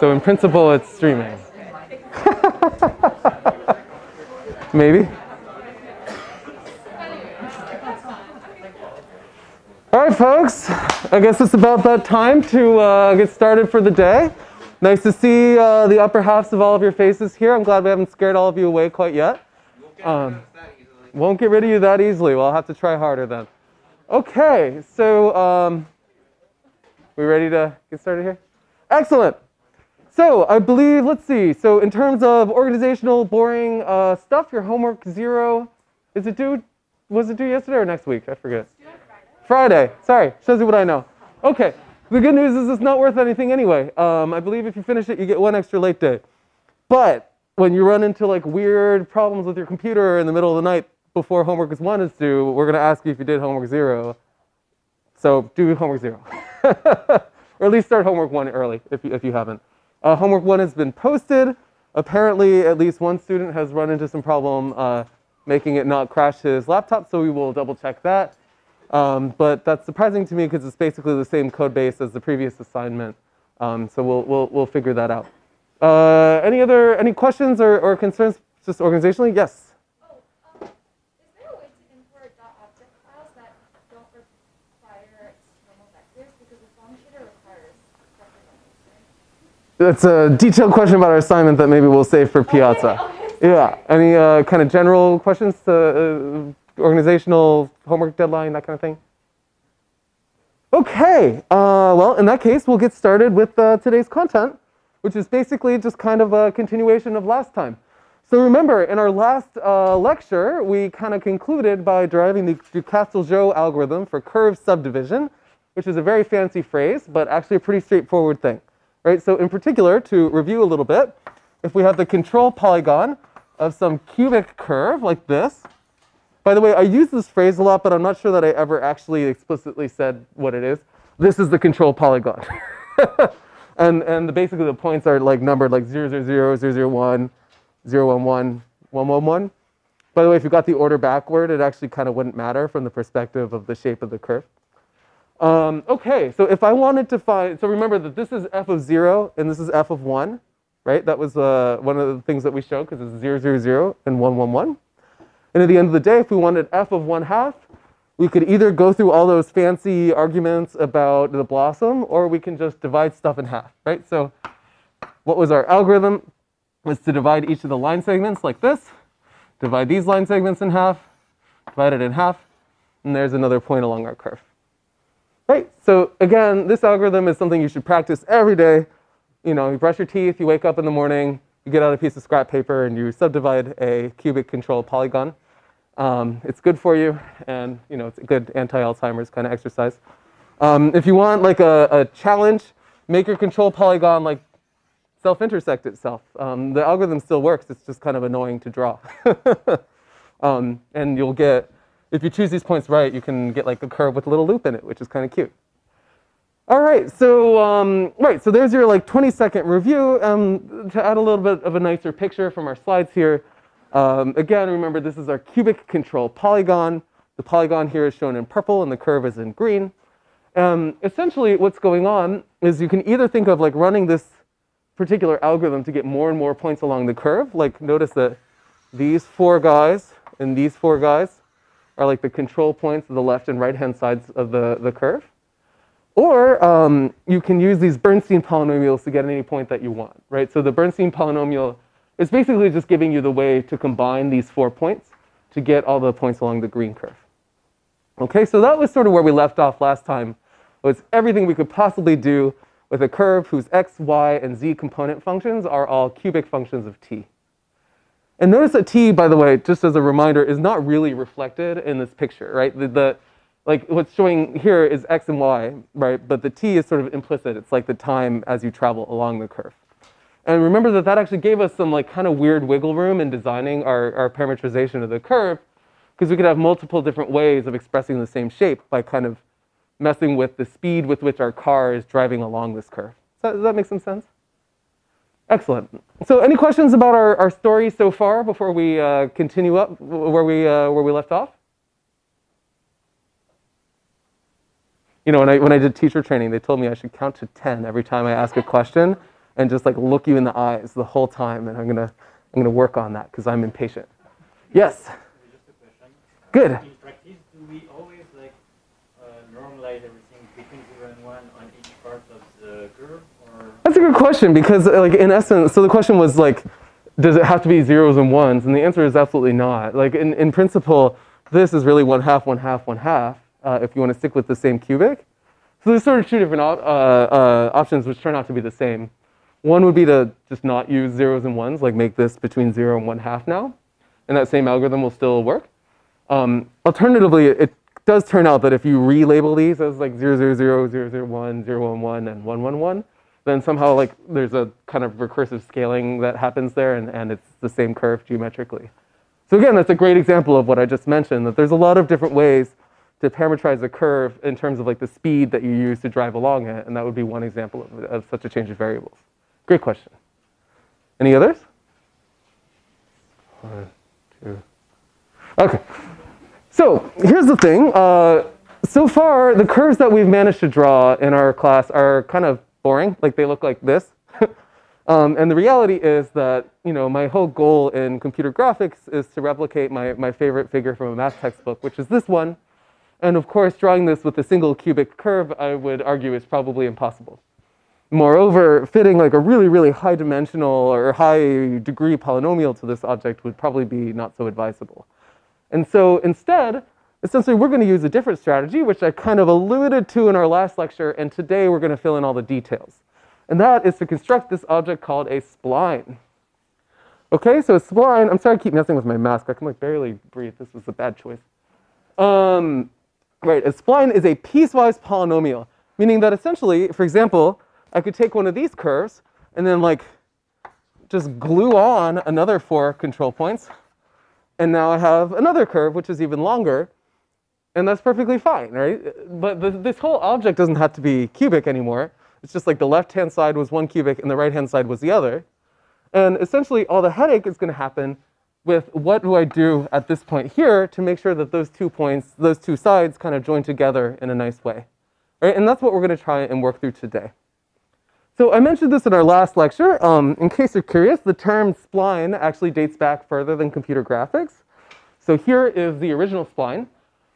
So in principle, it's streaming. Maybe. All right, folks. I guess it's about that time to uh, get started for the day. Nice to see uh, the upper halves of all of your faces here. I'm glad we haven't scared all of you away quite yet. Um, won't get rid of you that easily. Well, I'll have to try harder then. Okay, so um, we ready to get started here? Excellent. So I believe, let's see. So in terms of organizational, boring uh, stuff, your homework zero, is it due? Was it due yesterday or next week? I forget. Friday. Sorry, shows you what I know. Okay, the good news is it's not worth anything anyway. Um, I believe if you finish it, you get one extra late day. But when you run into like weird problems with your computer in the middle of the night before homework is one is due, we're going to ask you if you did homework zero. So do homework zero. or at least start homework one early if you, if you haven't. Uh, homework one has been posted. Apparently, at least one student has run into some problem uh, making it not crash his laptop, so we will double check that. Um, but that's surprising to me because it's basically the same code base as the previous assignment. Um, so we'll, we'll, we'll figure that out. Uh, any other, any questions or, or concerns just organizationally? Yes? Oh, um, is there a way to import .object files that don't require external vectors? Because the functioner requires vector That's a detailed question about our assignment that maybe we'll save for Piazza. okay. Yeah. Any uh, kind of general questions to uh, organizational homework deadline, that kind of thing? Okay. Uh, well, in that case, we'll get started with uh, today's content, which is basically just kind of a continuation of last time. So remember, in our last uh, lecture, we kind of concluded by deriving the de Casteljau algorithm for curve subdivision, which is a very fancy phrase, but actually a pretty straightforward thing. Right? So in particular, to review a little bit, if we have the control polygon of some cubic curve like this, by the way, I use this phrase a lot, but I'm not sure that I ever actually explicitly said what it is. This is the control polygon. and and basically the points are like numbered like 0, 0, 0, 0, 0, 1, 0, 1, 1, 1, 1, 1. By the way, if you got the order backward, it actually kind of wouldn't matter from the perspective of the shape of the curve. Um, okay, so if I wanted to find, so remember that this is f of 0 and this is f of 1, right? That was uh, one of the things that we showed because it's 0, 0, 0 and 1, 1, 1. And at the end of the day, if we wanted f of 1 half, we could either go through all those fancy arguments about the blossom or we can just divide stuff in half, right? So what was our algorithm? Was to divide each of the line segments like this, divide these line segments in half, divide it in half, and there's another point along our curve. Right, so again, this algorithm is something you should practice every day. You know, you brush your teeth, you wake up in the morning, you get out a piece of scrap paper and you subdivide a cubic control polygon. Um, it's good for you, and you know it's a good anti-Alzheimer's kind of exercise. Um, if you want like a, a, challenge, make your control polygon like self-intersect itself. Um, the algorithm still works. It's just kind of annoying to draw. Um, and you'll get, if you choose these points right, you can get like a curve with a little loop in it, which is kind of cute. All right, so um, right, so there's your like 20 second review. Um, to add a little bit of a nicer picture from our slides here. Um, again, remember this is our cubic control polygon. The polygon here is shown in purple and the curve is in green. Um, essentially, what's going on is you can either think of like running this particular algorithm to get more and more points along the curve. Like notice that these four guys and these four guys are like the control points of the left and right hand sides of the, the curve. Or um, you can use these Bernstein polynomials to get any point that you want, right? So the Bernstein polynomial is basically just giving you the way to combine these four points to get all the points along the green curve. Okay, so that was sort of where we left off last time, was everything we could possibly do with a curve whose x, y, and z component functions are all cubic functions of t. And notice that t, by the way, just as a reminder, is not really reflected in this picture, right? The, the, like what's showing here is x and y, right? But the t is sort of implicit. It's like the time as you travel along the curve. And remember that that actually gave us some like kind of weird wiggle room in designing our, our parametrization of the curve because we could have multiple different ways of expressing the same shape by kind of messing with the speed with which our car is driving along this curve. Does that, does that make some sense? Excellent. So any questions about our, our story so far before we uh, continue up where we, uh, where we left off? you know, when I, when I did teacher training, they told me I should count to 10 every time I ask a question and just like look you in the eyes the whole time. And I'm gonna, I'm gonna work on that because I'm impatient. Yes. Just a question. Good. In practice, do we always like uh, normalize everything between zero and one on each part of the curve, or That's a good question because, like, in essence, so the question was like, does it have to be zeros and ones? And the answer is absolutely not. Like, in, in principle, this is really one half, one half, one half. Uh, if you want to stick with the same cubic, so there's sort of two different op- uh, uh, options which turn out to be the same. One would be to just not use zeros and ones, like make this between zero and one half now, and that same algorithm will still work. Um, alternatively, it does turn out that if you relabel these as like 000, 001, 011, and 111, then somehow like there's a kind of recursive scaling that happens there and, and it's the same curve geometrically. So again, that's a great example of what I just mentioned, that there's a lot of different ways to parameterize a curve in terms of like the speed that you use to drive along it, and that would be one example of, of such a change of variables. Great question. Any others? One, two. Okay. So here's the thing. Uh, so far, the curves that we've managed to draw in our class are kind of boring. Like they look like this. um, and the reality is that you know my whole goal in computer graphics is to replicate my, my favorite figure from a math textbook, which is this one. And of course, drawing this with a single cubic curve, I would argue, is probably impossible. Moreover, fitting like a really, really high dimensional or high degree polynomial to this object would probably be not so advisable. And so instead, essentially, we're going to use a different strategy, which I kind of alluded to in our last lecture, and today we're going to fill in all the details. And that is to construct this object called a spline. Okay, so a spline, I'm sorry I keep messing with my mask. I can like barely breathe. This was a bad choice. Um, right, a spline is a piecewise polynomial, meaning that essentially, for example, I could take one of these curves and then like just glue on another four control points. And now I have another curve, which is even longer. And that's perfectly fine, right? But the, this whole object doesn't have to be cubic anymore. It's just like the left-hand side was one cubic and the right-hand side was the other. And essentially, all the headache is going to happen with what do I do at this point here to make sure that those two points, those two sides kind of join together in a nice way. Right? And that's what we're going to try and work through today. So I mentioned this in our last lecture. Um, in case you're curious, the term spline actually dates back further than computer graphics. So here is the original spline.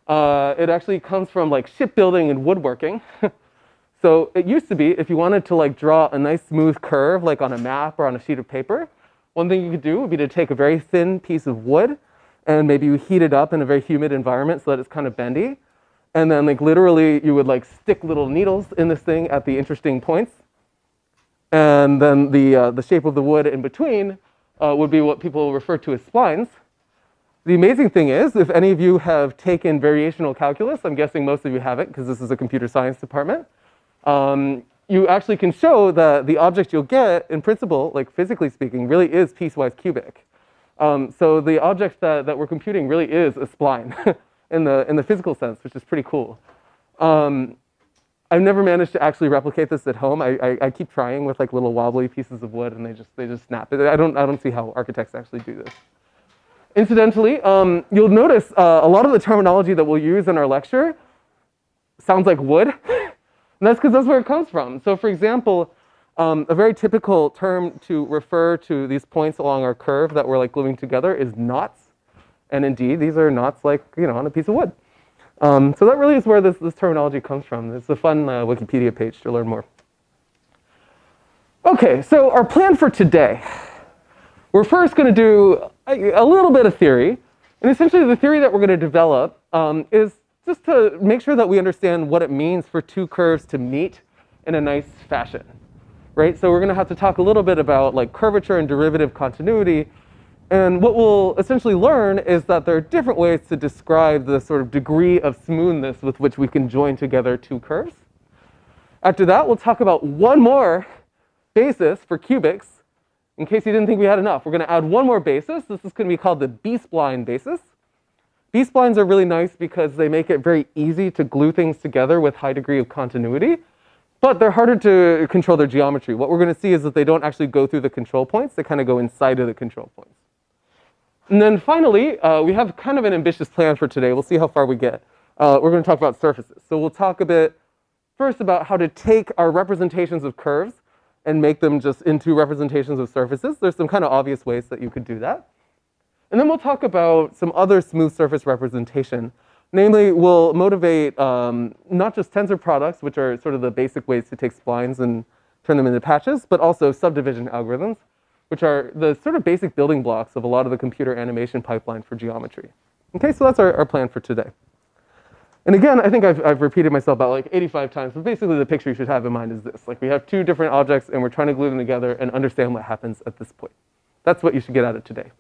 Uh, it actually comes from like shipbuilding and woodworking. so it used to be if you wanted to like draw a nice smooth curve like on a map or on a sheet of paper, one thing you could do would be to take a very thin piece of wood and maybe you heat it up in a very humid environment so that it's kind of bendy. And then like literally you would like stick little needles in this thing at the interesting points and then the, uh, the shape of the wood in between uh, would be what people refer to as splines. The amazing thing is, if any of you have taken variational calculus, I'm guessing most of you haven't because this is a computer science department, um, you actually can show that the object you'll get, in principle, like physically speaking, really is piecewise cubic. Um, so the object that, that we're computing really is a spline in, the, in the physical sense, which is pretty cool. Um, I've never managed to actually replicate this at home. I, I, I, keep trying with like little wobbly pieces of wood, and they just they just snap. I don't I don't see how architects actually do this. Incidentally, um, you'll notice uh, a lot of the terminology that we'll use in our lecture sounds like wood, and that's because that's where it comes from. So, for example, um, a very typical term to refer to these points along our curve that we're like gluing together is knots, and indeed, these are knots like you know on a piece of wood. Um, so that really is where this, this terminology comes from. It's a fun uh, Wikipedia page to learn more. Okay, so our plan for today. We're first going to do a, little bit of theory. And essentially the theory that we're going to develop um, is just to make sure that we understand what it means for two curves to meet in a nice fashion. Right? So we're going to have to talk a little bit about like curvature and derivative continuity and what we'll essentially learn is that there are different ways to describe the sort of degree of smoothness with which we can join together two curves. After that, we'll talk about one more basis for cubics. In case you didn't think we had enough, we're going to add one more basis. This is going to be called the B-spline basis. B-splines are really nice because they make it very easy to glue things together with high degree of continuity, but they're harder to control their geometry. What we're going to see is that they don't actually go through the control points. They kind of go inside of the control points. And then finally, uh, we have kind of an ambitious plan for today. We'll see how far we get. Uh, we're going to talk about surfaces. So we'll talk a bit first about how to take our representations of curves and make them just into representations of surfaces. There's some kind of obvious ways that you could do that. And then we'll talk about some other smooth surface representation. Namely, we'll motivate um, not just tensor products, which are sort of the basic ways to take splines and turn them into patches, but also subdivision algorithms, which are the sort of basic building blocks of a lot of the computer animation pipeline for geometry. Okay, so that's our, our plan for today. And again, I think I've, I've repeated myself about like 85 times, but basically the picture you should have in mind is this. Like we have two different objects and we're trying to glue them together and understand what happens at this point. That's what you should get out of today.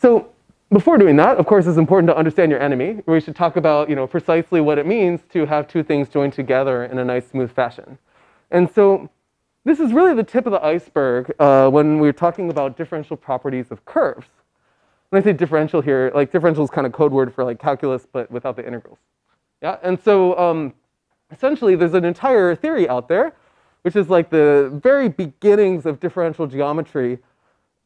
So before doing that, of course, it's important to understand your enemy. We should talk about you know, precisely what it means to have two things joined together in a nice, smooth fashion. And so this is really the tip of the iceberg uh, when we're talking about differential properties of curves. When I say differential here, like differential is kind of code word for like calculus, but without the integrals. Yeah, and so um, essentially there's an entire theory out there, which is like the very beginnings of differential geometry,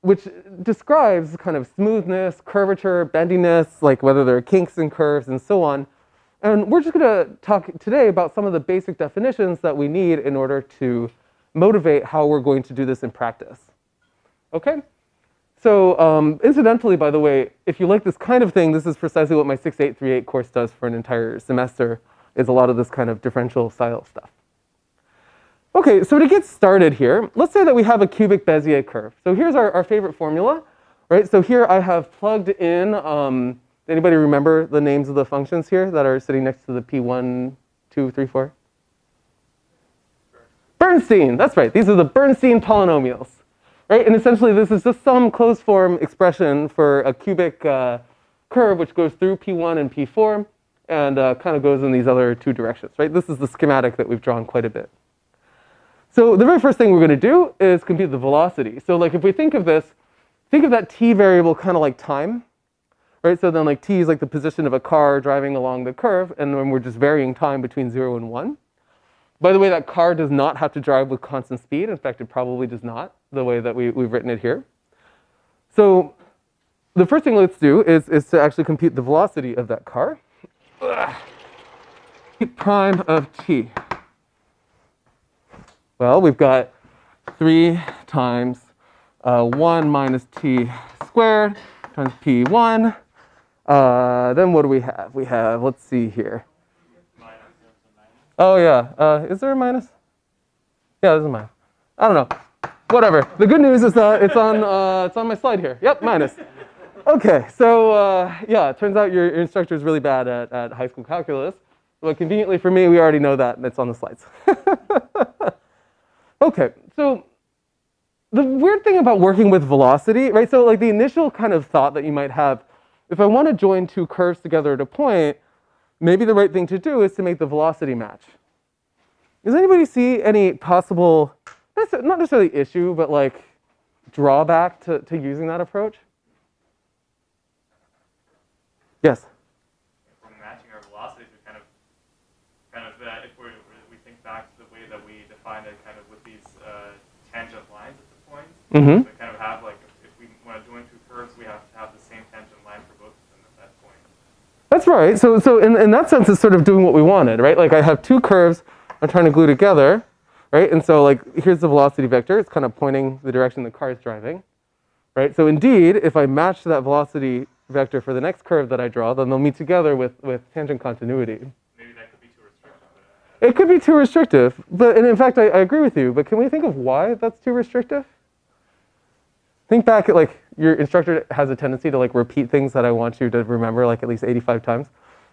which describes kind of smoothness, curvature, bendiness, like whether there are kinks in curves and so on. And we're just gonna talk today about some of the basic definitions that we need in order to motivate how we're going to do this in practice. Okay? So um, incidentally, by the way, if you like this kind of thing, this is precisely what my 6838 course does for an entire semester, is a lot of this kind of differential style stuff. Okay, so to get started here, let's say that we have a cubic Bezier curve. So here's our, our favorite formula, right? So here I have plugged in, um, anybody remember the names of the functions here that are sitting next to the P1, 2, 3, 4? Bernstein, that's right. These are the Bernstein polynomials right? And essentially, this is just some closed form expression for a cubic uh, curve which goes through P1 and P4 and uh, kind of goes in these other two directions, right? This is the schematic that we've drawn quite a bit. So the very first thing we're going to do is compute the velocity. So like if we think of this, think of that t variable kind of like time, right? So then like t is like the position of a car driving along the curve, and then we're just varying time between 0 and 1. By the way, that car does not have to drive with constant speed. In fact, it probably does not, the way that we, we've written it here. So the first thing let's do is, is to actually compute the velocity of that car. T prime of t. Well, we've got 3 times uh, 1 minus t squared times p1. Uh, then what do we have? We have, let's see here. Oh yeah, uh, is there a minus? Yeah, there's a minus. I don't know. Whatever. The good news is that it's on uh, it's on my slide here. Yep, minus. Okay, so uh, yeah, it turns out your, your instructor is really bad at, at high school calculus. But conveniently for me, we already know that, and it's on the slides. okay, so the weird thing about working with velocity, right? So like the initial kind of thought that you might have, if I want to join two curves together at a point, maybe the right thing to do is to make the velocity match. Does anybody see any possible, not necessarily issue, but like drawback to, to using that approach? Yes? If we're matching our velocities, we kind of, kind of uh, if we we think back to the way that we define it kind of with these uh, tangent lines at the points, mm-hmm. we kind of have like, if, if we want to join two curves, we have to have the same tangent line for both of them at that point. That's right. So, so in, in that sense, it's sort of doing what we wanted, right? Like I have two curves I'm trying to glue together, right? And so like here's the velocity vector. It's kind of pointing the direction the car is driving, right? So indeed, if I match that velocity vector for the next curve that I draw, then they'll meet together with, with tangent continuity. Maybe that could be too restrictive. Uh, It could be too restrictive, but and in fact, I, I agree with you. But can we think of why that's too restrictive? Think back at like your instructor has a tendency to like repeat things that I want you to remember like at least 85 times.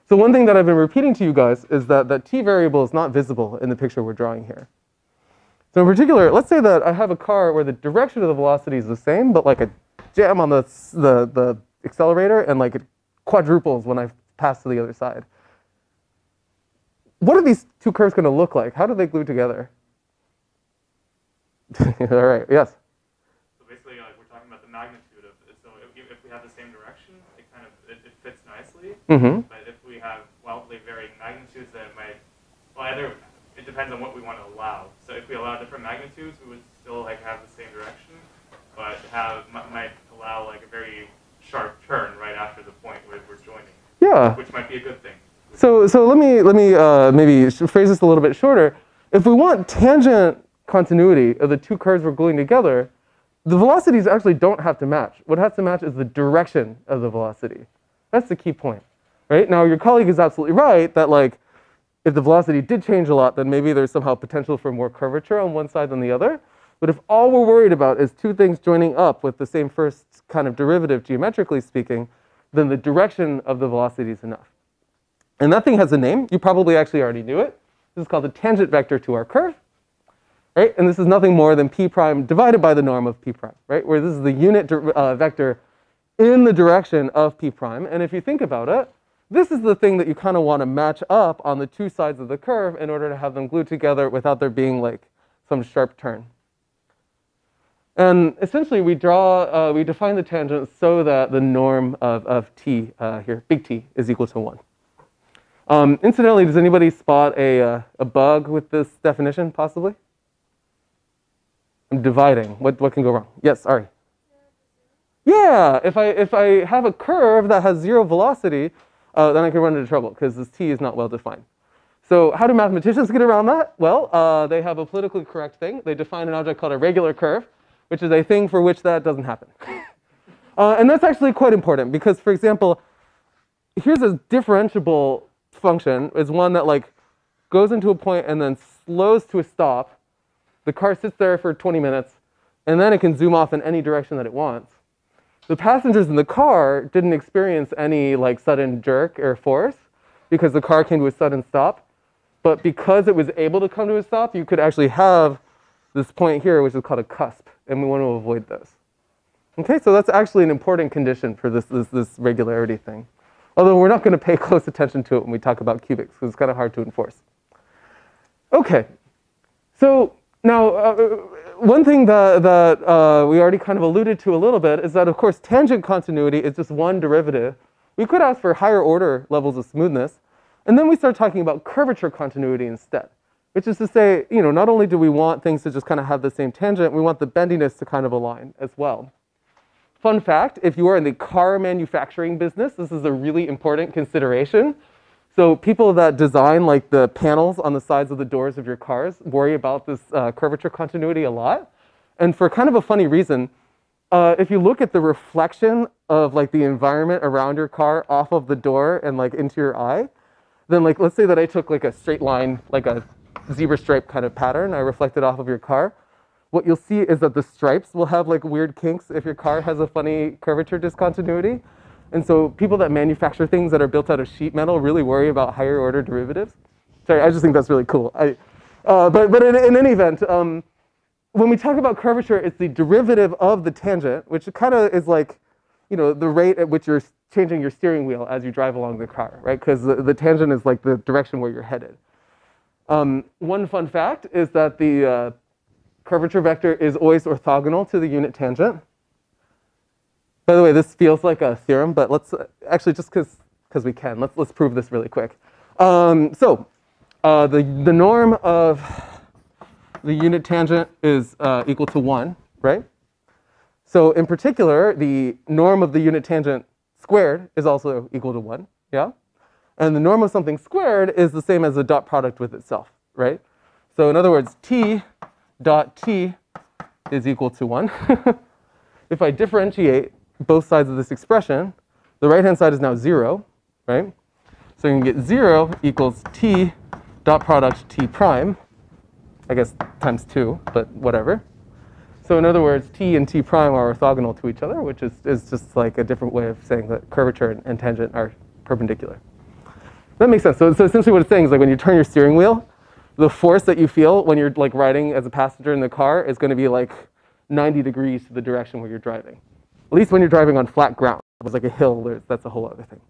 So one thing that I've been repeating to you guys is that that t variable is not visible in the picture we're drawing here. So in particular, let's say that I have a car where the direction of the velocity is the same, but like a jam on the, the, the accelerator and like it quadruples when I pass to the other side. What are these two curves going to look like? How do they glue together? All right, yes. so basically, like we're talking about the magnitude of it. So if, if we have the same direction, it kind of it, it fits nicely. Mm-hmm. But if we have wildly varying magnitudes, then it might well either it depends on what we want to allow. So if we allow different magnitudes, we would still like have the same direction, but have might allow like a very sharp turn right after the point where we're joining, Yeah. which might be a good thing. So, so let me let me uh, maybe phrase this a little bit shorter. If we want tangent continuity of the two curves we're gluing together, the velocities actually don't have to match. What has to match is the direction of the velocity. That's the key point, right? Now, your colleague is absolutely right that like, if the velocity did change a lot, then maybe there's somehow potential for more curvature on one side than the other. But if all we're worried about is two things joining up with the same first kind of derivative, geometrically speaking, then the direction of the velocity is enough. And that thing has a name. You probably actually already knew it. This is called the tangent vector to our curve, right? And this is nothing more than p prime divided by the norm of p prime, right? Where this is the unit uh, vector in the direction of p prime. And if you think about it, this is the thing that you kind of want to match up on the two sides of the curve in order to have them glued together without there being like some sharp turn. And essentially, we draw, uh, we define the tangent so that the norm of, of t uh, here, big T, is equal to 1. Um, incidentally, does anybody spot a, uh, a bug with this definition, possibly? I'm dividing. What, what can go wrong? Yes, Ari. Yeah, if I, if I have a curve that has zero velocity, uh, then I can run into trouble because this t is not well defined. So how do mathematicians get around that? Well, uh, they have a politically correct thing. They define an object called a regular curve, which is a thing for which that doesn't happen. uh, and that's actually quite important because, for example, here's a differentiable function is one that like goes into a point and then slows to a stop. The car sits there for 20 minutes, and then it can zoom off in any direction that it wants. The passengers in the car didn't experience any like sudden jerk or force because the car came to a sudden stop. But because it was able to come to a stop, you could actually have this point here, which is called a cusp and we want to avoid those. Okay, so that's actually an important condition for this, this, this regularity thing. Although we're not going to pay close attention to it when we talk about cubics, because it's kind of hard to enforce. Okay, so now uh, one thing that, that uh, we already kind of alluded to a little bit is that, of course, tangent continuity is just one derivative. We could ask for higher order levels of smoothness, and then we start talking about curvature continuity instead. Which is to say, you know, not only do we want things to just kind of have the same tangent, we want the bendiness to kind of align as well. Fun fact, if you are in the car manufacturing business, this is a really important consideration. So people that design like the panels on the sides of the doors of your cars worry about this uh, curvature continuity a lot. And for kind of a funny reason, uh, if you look at the reflection of like the environment around your car off of the door and like into your eye, then like let's say that I took like a straight line, like a zebra stripe kind of pattern I reflected off of your car, what you'll see is that the stripes will have like weird kinks if your car has a funny curvature discontinuity. And so people that manufacture things that are built out of sheet metal really worry about higher order derivatives. Sorry, I just think that's really cool. I, uh, but but in, in any event, um, when we talk about curvature, it's the derivative of the tangent, which kind of is like, you know, the rate at which you're changing your steering wheel as you drive along the car, right? Because the, the tangent is like the direction where you're headed. Um, one fun fact is that the uh, curvature vector is always orthogonal to the unit tangent. By the way, this feels like a theorem, but let's uh, actually just because because we can, let's, let's prove this really quick. Um, so uh, the, the norm of the unit tangent is uh, equal to 1, right? So in particular, the norm of the unit tangent squared is also equal to 1, yeah? And the norm of something squared is the same as the dot product with itself, right? So in other words, t dot t is equal to 1. if I differentiate both sides of this expression, the right-hand side is now 0, right? So you can get 0 equals t dot product t prime, I guess times 2, but whatever. So in other words, t and t prime are orthogonal to each other, which is, is just like a different way of saying that curvature and, and tangent are perpendicular. That makes sense. So, so essentially what it's saying is like when you turn your steering wheel, the force that you feel when you're like riding as a passenger in the car is going to be like 90 degrees to the direction where you're driving. At least when you're driving on flat ground. If it was like a hill, that's a whole other thing.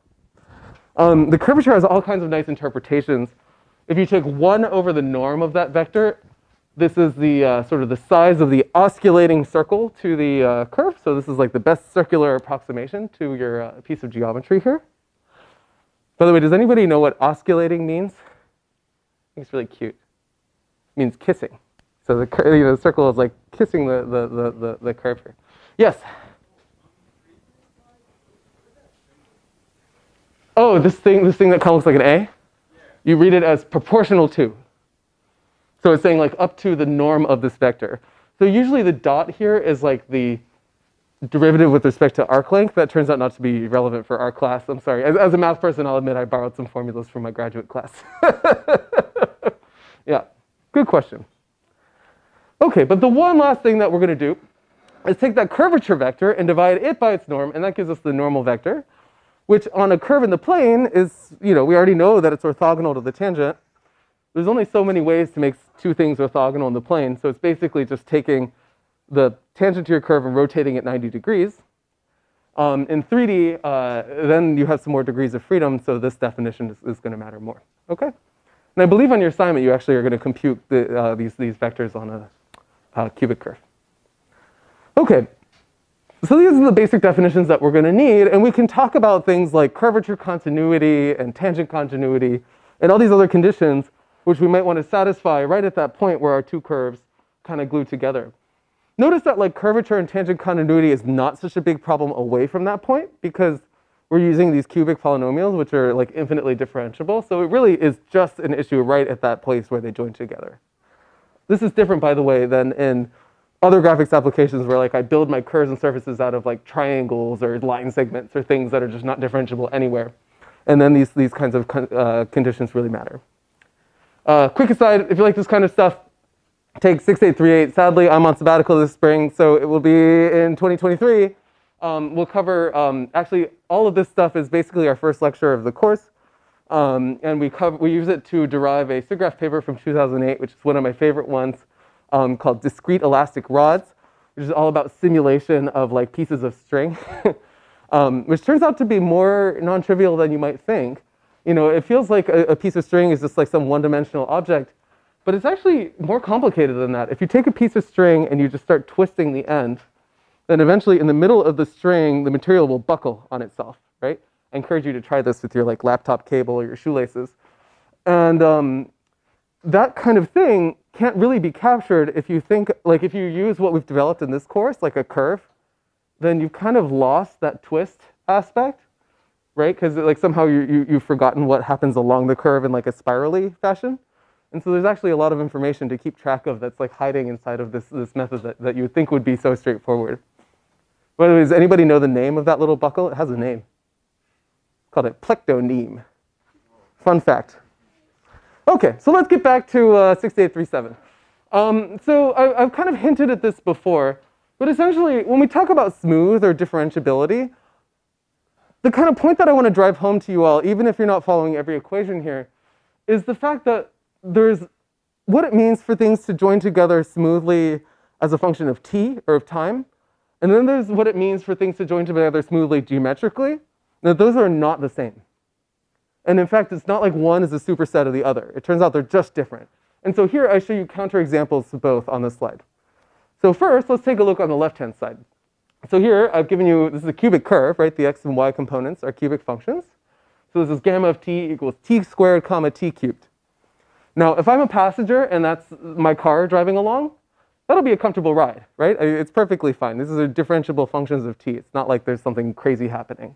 Um, the curvature has all kinds of nice interpretations. If you take 1 over the norm of that vector, this is the uh, sort of the size of the osculating circle to the uh, curve. So this is like the best circular approximation to your uh, piece of geometry here. By the way, does anybody know what osculating means? I think it's really cute. It means kissing. So the, you know, the circle is like kissing the, the, the, the, the curve here. Yes? Oh, this thing, this thing that kind of looks like an A? You read it as proportional to. So it's saying like up to the norm of this vector. So usually the dot here is like the derivative with respect to arc length. That turns out not to be relevant for our class. I'm sorry. As, as a math person, I'll admit I borrowed some formulas from my graduate class. yeah, good question. Okay, but the one last thing that we're going to do is take that curvature vector and divide it by its norm, and that gives us the normal vector, which on a curve in the plane is, you know, we already know that it's orthogonal to the tangent. There's only so many ways to make two things orthogonal in the plane, so it's basically just taking the tangent to your curve and rotating it 90 degrees. Um, in 3D, uh, then you have some more degrees of freedom, so this definition is, is going to matter more. Okay? And I believe on your assignment, you actually are going to compute the, uh, these, these vectors on a, a cubic curve. Okay, so these are the basic definitions that we're going to need, and we can talk about things like curvature continuity and tangent continuity and all these other conditions which we might want to satisfy right at that point where our two curves kind of glue together. Notice that like curvature and tangent continuity is not such a big problem away from that point because we're using these cubic polynomials which are like infinitely differentiable. So it really is just an issue right at that place where they join together. This is different, by the way, than in other graphics applications where like I build my curves and surfaces out of like triangles or line segments or things that are just not differentiable anywhere. And then these, these kinds of con uh, conditions really matter. Uh, quick aside, if you like this kind of stuff, take 6838. Sadly, I'm on sabbatical this spring, so it will be in 2023. Um, we'll cover, um, actually, all of this stuff is basically our first lecture of the course. Um, and we, cover, we use it to derive a SIGGRAPH paper from 2008, which is one of my favorite ones um, called discrete elastic rods, which is all about simulation of like pieces of string, um, which turns out to be more non-trivial than you might think. You know, it feels like a, a piece of string is just like some one-dimensional object, but it's actually more complicated than that. If you take a piece of string and you just start twisting the end, then eventually in the middle of the string, the material will buckle on itself, right? I encourage you to try this with your like laptop cable or your shoelaces. And um, that kind of thing can't really be captured if you think, like if you use what we've developed in this course, like a curve, then you've kind of lost that twist aspect, right? Because like somehow you, you, you've forgotten what happens along the curve in like a spirally fashion. And so there's actually a lot of information to keep track of that's like hiding inside of this, this method that, that you think would be so straightforward. Way, does anybody know the name of that little buckle? It has a name. Called it plectoneme. Fun fact. Okay, so let's get back to uh, 6837. Um, so I, have kind of hinted at this before, but essentially when we talk about smooth or differentiability, the kind of point that I want to drive home to you all, even if you're not following every equation here, is the fact that there's what it means for things to join together smoothly as a function of t or of time. And then there's what it means for things to join together smoothly geometrically. Now, those are not the same. And in fact, it's not like one is a superset of the other. It turns out they're just different. And so here I show you counterexamples of both on this slide. So first, let's take a look on the left-hand side. So here I've given you, this is a cubic curve, right? The x and y components are cubic functions. So this is gamma of t equals t squared comma t cubed. Now, if I'm a passenger and that's my car driving along, that'll be a comfortable ride, right? It's perfectly fine. These are differentiable functions of t. It's not like there's something crazy happening.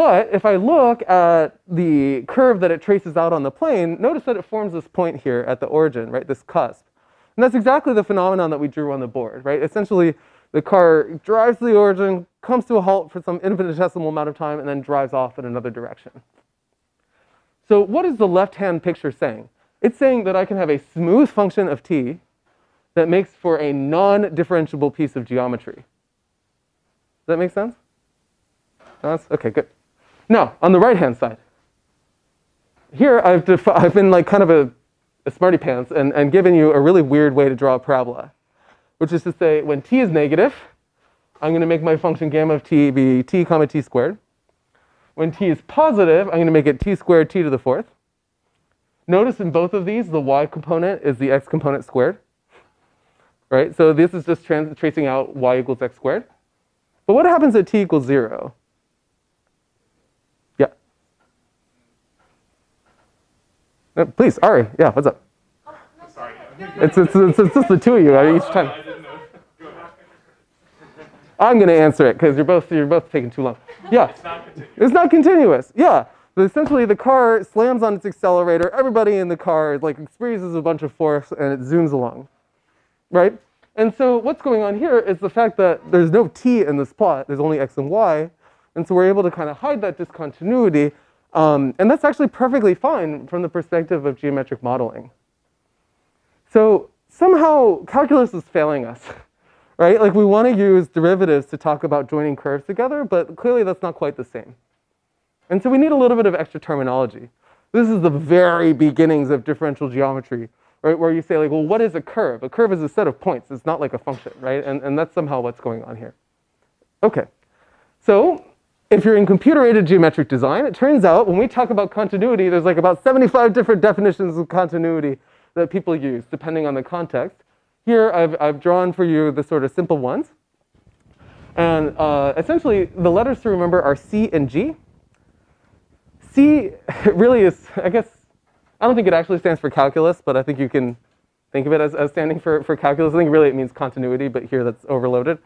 But if I look at the curve that it traces out on the plane, notice that it forms this point here at the origin, right, this cusp. And that's exactly the phenomenon that we drew on the board, right? Essentially, the car drives to the origin, comes to a halt for some infinitesimal amount of time, and then drives off in another direction. So what is the left-hand picture saying? It's saying that I can have a smooth function of t that makes for a non-differentiable piece of geometry. Does that make sense? That's, okay, good. Now, on the right-hand side, here I've, I've been like kind of a, a smarty pants and, and given you a really weird way to draw a parabola, which is to say when t is negative, I'm going to make my function gamma of t be t comma t squared. When t is positive, I'm going to make it t squared t to the fourth. Notice in both of these, the y component is the x component squared. Right? So this is just tracing out y equals x squared. But what happens at t equals 0? Uh, please, Ari, yeah, what's up? Oh, no, Sorry. It's, it's, it's, it's just the two of you I mean, each time. I'm going to answer it because you're both, you're both taking too long. Yeah. It's not continuous. It's not continuous. Yeah. But essentially, the car slams on its accelerator. Everybody in the car like experiences a bunch of force, and it zooms along, right? And so what's going on here is the fact that there's no t in this plot. There's only x and y, and so we're able to kind of hide that discontinuity. Um, and that's actually perfectly fine from the perspective of geometric modeling. So somehow calculus is failing us, right? Like we want to use derivatives to talk about joining curves together, but clearly that's not quite the same. And so we need a little bit of extra terminology. This is the very beginnings of differential geometry, right? Where you say like, well, what is a curve? A curve is a set of points. It's not like a function, right? And, and that's somehow what's going on here. Okay, so if you're in computer-aided geometric design, it turns out when we talk about continuity, there's like about 75 different definitions of continuity that people use depending on the context. Here I've, I've drawn for you the sort of simple ones. And uh, essentially the letters to remember are C and G. C really is, I guess, I don't think it actually stands for calculus, but I think you can think of it as, as standing for, for calculus. I think really it means continuity, but here that's overloaded.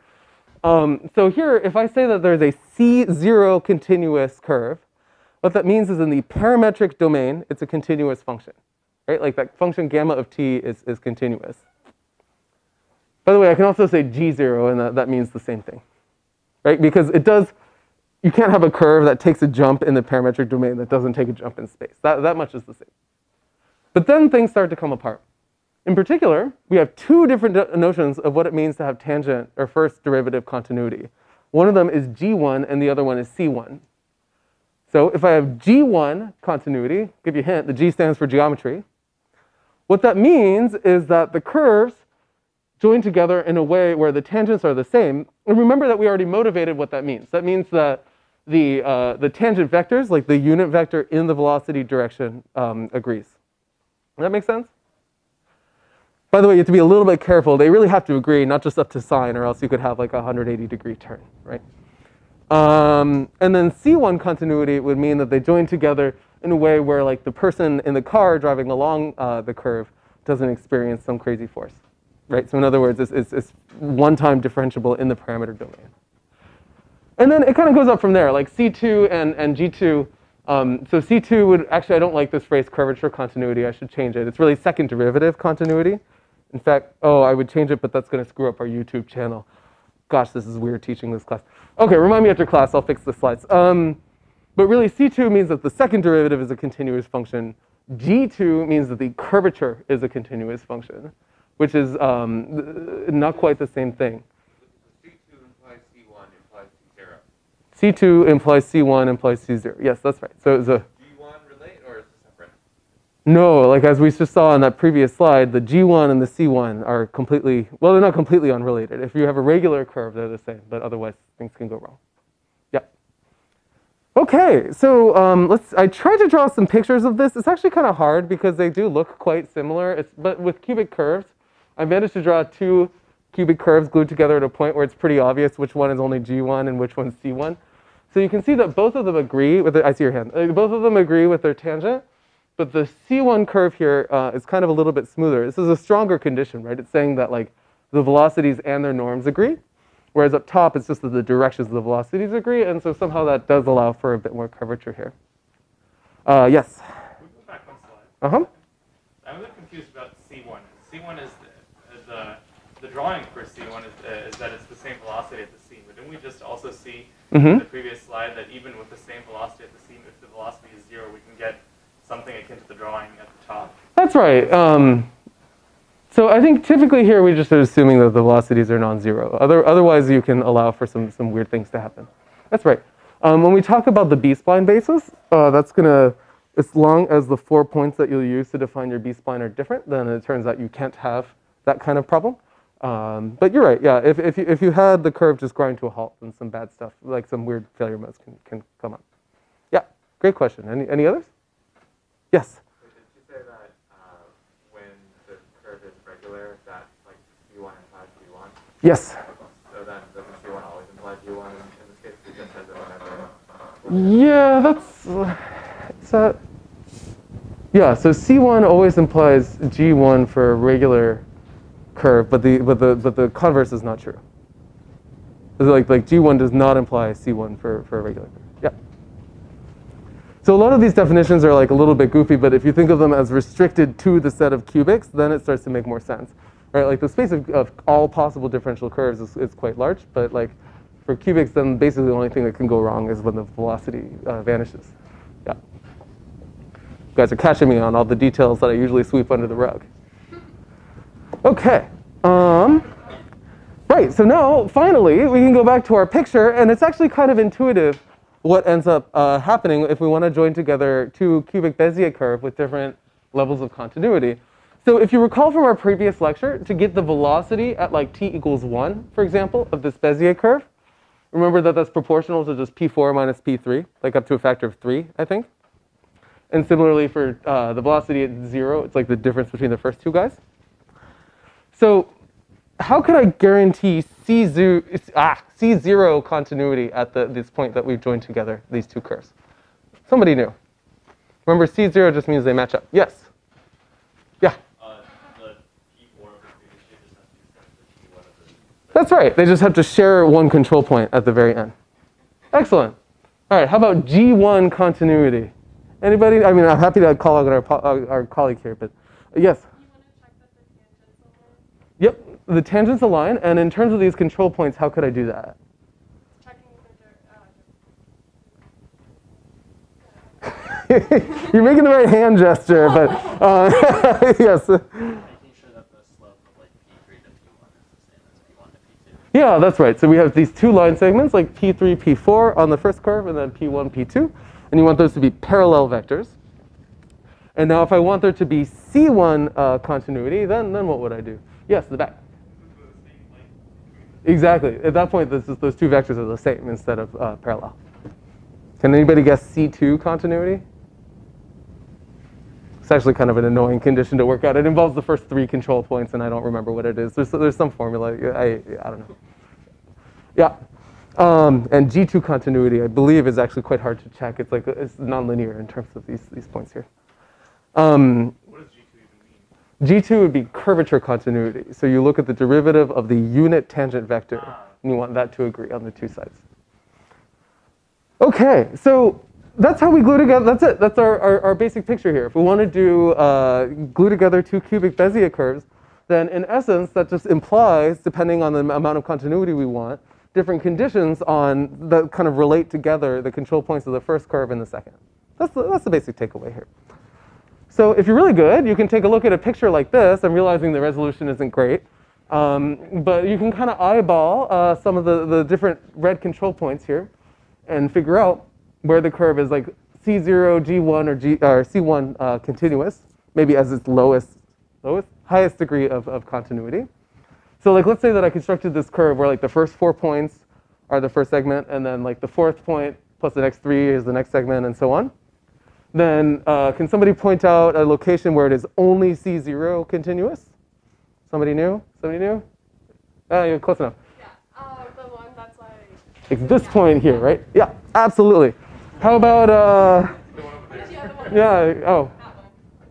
Um, so here, if I say that there's a C0 continuous curve, what that means is in the parametric domain, it's a continuous function, right? Like that function gamma of t is, is continuous. By the way, I can also say G0, and that, that means the same thing, right? Because it does, you can't have a curve that takes a jump in the parametric domain that doesn't take a jump in space. That, that much is the same. But then things start to come apart. In particular, we have two different notions of what it means to have tangent or first derivative continuity. One of them is G1 and the other one is C1. So if I have G1 continuity, give you a hint, the G stands for geometry. What that means is that the curves join together in a way where the tangents are the same. And remember that we already motivated what that means. That means that the, uh, the tangent vectors, like the unit vector in the velocity direction, um, agrees. Does that make sense? By the way, you have to be a little bit careful. They really have to agree, not just up to sign, or else you could have like a 180 degree turn, right? Um, and then C1 continuity would mean that they join together in a way where like the person in the car driving along uh, the curve doesn't experience some crazy force, right? So in other words, it's, it's, it's one-time differentiable in the parameter domain. And then it kind of goes up from there, like C2 and, and G2. Um, so C2 would, actually I don't like this phrase curvature continuity, I should change it. It's really second derivative continuity. In fact, oh, I would change it, but that's going to screw up our YouTube channel. Gosh, this is weird teaching this class. Okay, remind me after class, I'll fix the slides. Um, but really, C2 means that the second derivative is a continuous function. G2 means that the curvature is a continuous function, which is um, not quite the same thing. C2 implies C1 implies C0. C2 implies C1 implies C0. Yes, that's right. So it's a G1 relate or is it separate? No, like as we just saw on that previous slide, the G1 and the C1 are completely, well, they're not completely unrelated. If you have a regular curve, they're the same, but otherwise things can go wrong. Yeah. Okay, so um, let's, I tried to draw some pictures of this. It's actually kind of hard because they do look quite similar, it's, but with cubic curves, I managed to draw two cubic curves glued together at a point where it's pretty obvious which one is only G1 and which one's C1. So you can see that both of them agree with, the, I see your hand, Uh, both of them agree with their tangent, but the C1 curve here uh, is kind of a little bit smoother. This is a stronger condition, right? It's saying that like the velocities and their norms agree, whereas up top it's just that the directions of the velocities agree, and so somehow that does allow for a bit more curvature here. Uh, yes. We go back one slide. Uh huh. I'm a bit confused about C1. C1 is the, the, the drawing for C1 is, uh, is that it's the same velocity at the seam. But didn't we just also see in Mhm. the previous slide that even with the same velocity at the seam, if the velocity is zero, we can get something akin to the drawing at the top? That's right. Um, so I think typically here we just are assuming that the velocities are non-zero. Other, otherwise, you can allow for some, some weird things to happen. That's right. Um, when we talk about the B-spline basis, uh, that's gonna, as long as the four points that you'll use to define your B-spline are different, then it turns out you can't have that kind of problem. Um, but you're right, yeah. If, if, you, if you had the curve just grind to a halt, then some bad stuff, like some weird failure modes can, can come up. Yeah, great question. Any, any others? Yes. So did you say that uh, when the curve is regular, that like C1 implies G1? Yes. So then doesn't C1 always imply G1 in, in this case? It just says it whenever. Yeah, that's uh, it's a yeah. So C1 always implies G1 for a regular curve, but the but the but the converse is not true. It's like like G1 does not imply C1 for for a regular curve. So a lot of these definitions are like a little bit goofy, but if you think of them as restricted to the set of cubics, then it starts to make more sense. Right? Like the space of, of all possible differential curves is, is quite large, but like for cubics, then basically the only thing that can go wrong is when the velocity uh, vanishes. Yeah. You guys are catching me on all the details that I usually sweep under the rug. Okay. Um, right, so now finally we can go back to our picture, and it's actually kind of intuitive what ends up uh, happening if we want to join together two cubic Bezier curve with different levels of continuity. So if you recall from our previous lecture, to get the velocity at like t equals 1, for example, of this Bezier curve, remember that that's proportional to just p4 minus p3, like up to a factor of 3, I think. And similarly for uh, the velocity at 0, it's like the difference between the first two guys. So how could I guarantee C0, ah, C0 continuity at the, this point that we've joined together, these two curves? Somebody knew. Remember, C0 just means they match up. Yes? Yeah, Uh, the P4 of the previous shape just has to be set to P1 of the. that's right. They just have to share one control point at the very end. Excellent. All right, how about G1 continuity? Anybody? I mean, I'm happy to call out our, our, colleague here, but yes? The tangents align, and in terms of these control points, how could I do that? You're making the right hand gesture, but uh, yes. Making sure that the slope of like P3 to P1 is the same as P1 to P2. Yeah, that's right. So we have these two line segments, like P3, P4 on the first curve, and then P1, P2, and you want those to be parallel vectors. And now if I want there to be C1 uh, continuity, then, then what would I do? Yes, the back. Exactly. At that point, this is, those two vectors are the same instead of uh, parallel. Can anybody guess C2 continuity? It's actually kind of an annoying condition to work out. It involves the first three control points, and I don't remember what it is. There's, there's some formula. I, I don't know. Yeah. Um, and G2 continuity, I believe, is actually quite hard to check. It's like it's nonlinear in terms of these, these points here. Um, What does G2 even mean? G2 would be curvature continuity. So you look at the derivative of the unit tangent vector, and you want that to agree on the two sides. Okay, so that's how we glue together. That's it. That's our, our, our basic picture here. If we want to do uh, glue together two cubic Bezier curves, then in essence that just implies, depending on the amount of continuity we want, different conditions on that kind of relate together the control points of the first curve and the second. That's the, that's the basic takeaway here. So if you're really good, you can take a look at a picture like this. I'm realizing the resolution isn't great. Um, but you can kind of eyeball uh, some of the, the different red control points here and figure out where the curve is like C0, G1, or, G, or C1 uh, continuous, maybe as its lowest, lowest, highest degree of, of continuity. So like let's say that I constructed this curve where like the first four points are the first segment, and then like the fourth point plus the next three is the next segment, and so on then uh, can somebody point out a location where it is only C0 continuous? Somebody new? Somebody new? Ah, you're close enough. Yeah, uh, the one that's like. Like this point here, right? Yeah, absolutely. How about, uh, The other one. yeah, oh,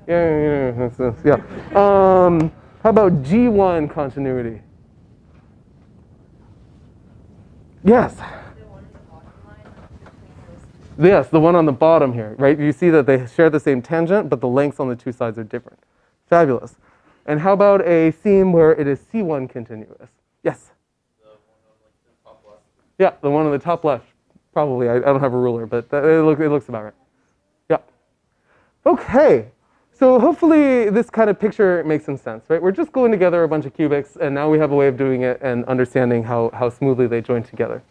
yeah, yeah, yeah, yeah. Um, how about G1 continuity? Yes. The one in the bottom line between those. Yes, the one on the bottom here, right? You see that they share the same tangent, but the lengths on the two sides are different. Fabulous. And how about a seam where it is C1 continuous? Yes. The one on like the top left. Yeah, the one on the top left. Probably. I, I don't have a ruler, but that, it, look, it looks about right. Yeah. Okay. So hopefully this kind of picture makes some sense, right? We're just gluing together a bunch of cubics, and now we have a way of doing it and understanding how, how smoothly they join together.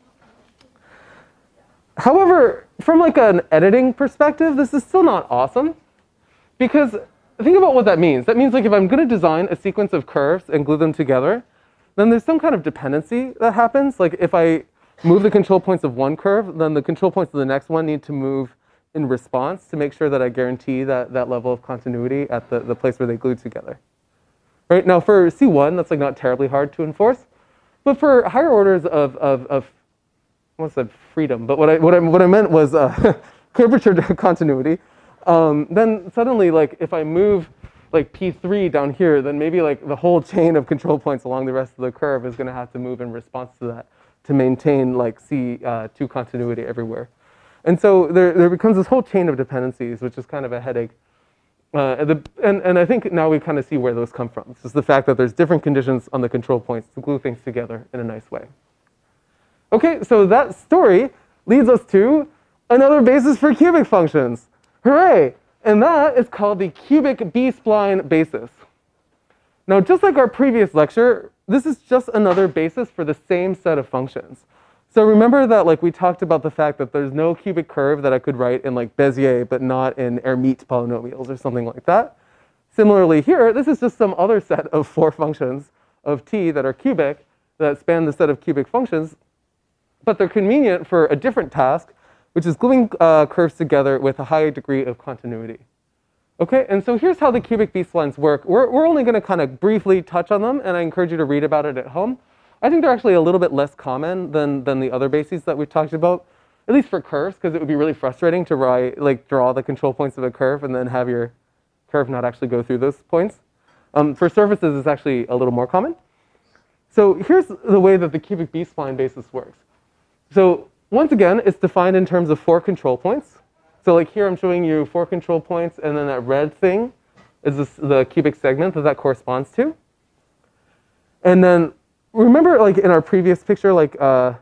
However, from like an editing perspective, this is still not awesome because think about what that means. That means like if I'm going to design a sequence of curves and glue them together, then there's some kind of dependency that happens. Like if I move the control points of one curve, then the control points of the next one need to move in response to make sure that I guarantee that, that level of continuity at the, the place where they glue together. Right now for C1, that's like not terribly hard to enforce. But for higher orders of, of, of almost said freedom, but what I, what I, what I meant was uh, curvature continuity. Um, then suddenly, like if I move like P3 down here, then maybe like the whole chain of control points along the rest of the curve is going to have to move in response to that to maintain like C2 continuity everywhere. And so there, there becomes this whole chain of dependencies, which is kind of a headache. Uh, the, and, and I think now we kind of see where those come from. It's just the fact that there's different conditions on the control points to glue things together in a nice way. Okay, so that story leads us to another basis for cubic functions. Hooray! And that is called the cubic B-spline basis. Now, just like our previous lecture, this is just another basis for the same set of functions. So remember that like we talked about the fact that there's no cubic curve that I could write in like Bezier, but not in Hermite polynomials or something like that. Similarly here, this is just some other set of four functions of t that are cubic that span the set of cubic functions, but they're convenient for a different task, which is gluing uh, curves together with a high degree of continuity. Okay, and so here's how the cubic B-splines work. We're, we're only going to kind of briefly touch on them, and I encourage you to read about it at home. I think they're actually a little bit less common than, than the other bases that we've talked about, at least for curves, because it would be really frustrating to write, like draw the control points of a curve and then have your curve not actually go through those points. Um, for surfaces, it's actually a little more common. So here's the way that the cubic B-spline basis works. So once again, it's defined in terms of four control points. So like here, I'm showing you four control points, and then that red thing is this, the cubic segment that that corresponds to. And then remember like in our previous picture, like uh,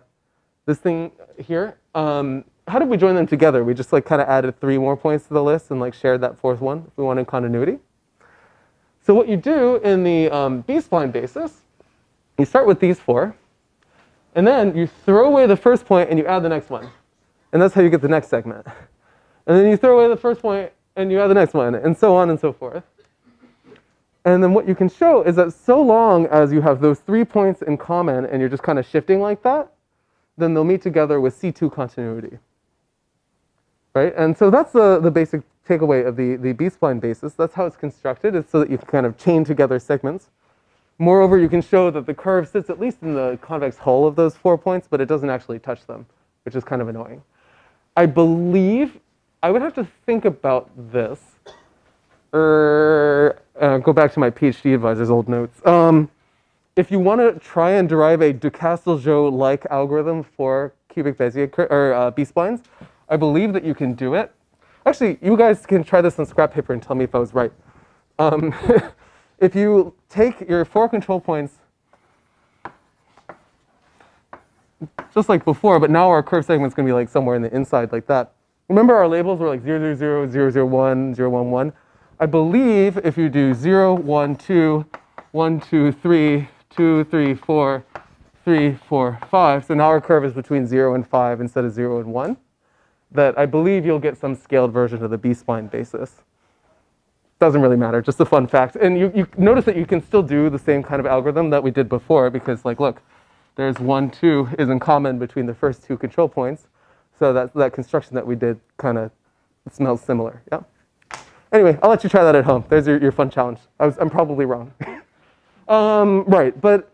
this thing here, um, how did we join them together? We just like kind of added three more points to the list and like shared that fourth one if we wanted continuity. So what you do in the um, B-spline basis, you start with these four, and then you throw away the first point and you add the next one. And that's how you get the next segment. And then you throw away the first point and you add the next one, and so on and so forth. And then what you can show is that so long as you have those three points in common and you're just kind of shifting like that, then they'll meet together with C2 continuity. Right? And so that's the, the basic takeaway of the, the B-spline basis. That's how it's constructed, It's so that you can kind of chain together segments. Moreover, you can show that the curve sits at least in the convex hull of those four points, but it doesn't actually touch them, which is kind of annoying. I believe, I would have to think about this. Er, uh, go back to my PhD advisor's old notes. Um, if you want to try and derive a de Casteljau-like algorithm for cubic Bezier or uh, B-splines, I believe that you can do it. Actually, you guys can try this on scrap paper and tell me if I was right. Um, if you take your four control points, just like before, but now our curve segment is going to be like somewhere in the inside like that. Remember our labels were like 0, 0, 0, 0, 1, 0, 1, 1. I believe if you do 0, 1, 2, 1, 2, 3, 2, 3, 4, 3, 4, 5, so now our curve is between 0 and 5 instead of 0 and 1, that I believe you'll get some scaled version of the B-spline basis. Doesn't really matter, just a fun fact. And you, you notice that you can still do the same kind of algorithm that we did before because like, look, there's 1, 2 is in common between the first two control points. So that, that construction that we did kind of smells similar, yeah? Anyway, I'll let you try that at home. There's your, your fun challenge. I was, I'm probably wrong. um, right, but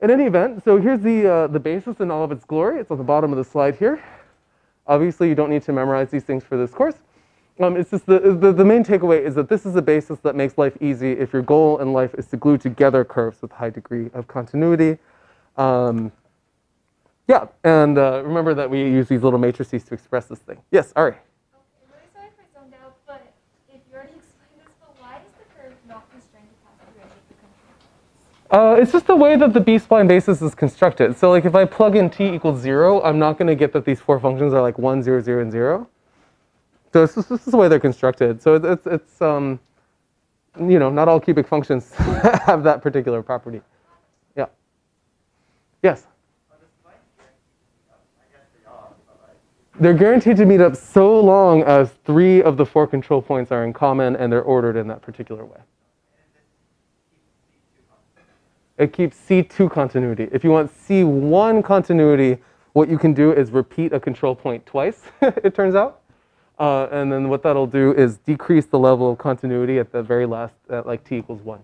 in any event, so here's the, uh, the basis in all of its glory. It's on the bottom of the slide here. Obviously, you don't need to memorize these things for this course. Um, it's just the, the, the main takeaway is that this is a basis that makes life easy if your goal in life is to glue together curves with high degree of continuity. Um, yeah, and uh, remember that we use these little matrices to express this thing. Yes, Ari. Okay, really sorry if I zoned out, but if you already explained this, but why is the curve not constrained to pass through any of the control? Uh, it's just the way that the B-spline basis is constructed. So like if I plug in t equals zero, I'm not gonna get that these four functions are like one, zero, zero, and zero. So just, this is the way they're constructed. So it's, it's um, you know, not all cubic functions have that particular property. Yeah. Yes? They're guaranteed to meet up so long as three of the four control points are in common and they're ordered in that particular way. It keeps C2 continuity. If you want C1 continuity, what you can do is repeat a control point twice, it turns out. Uh, and then what that'll do is decrease the level of continuity at the very last, at like t equals 1.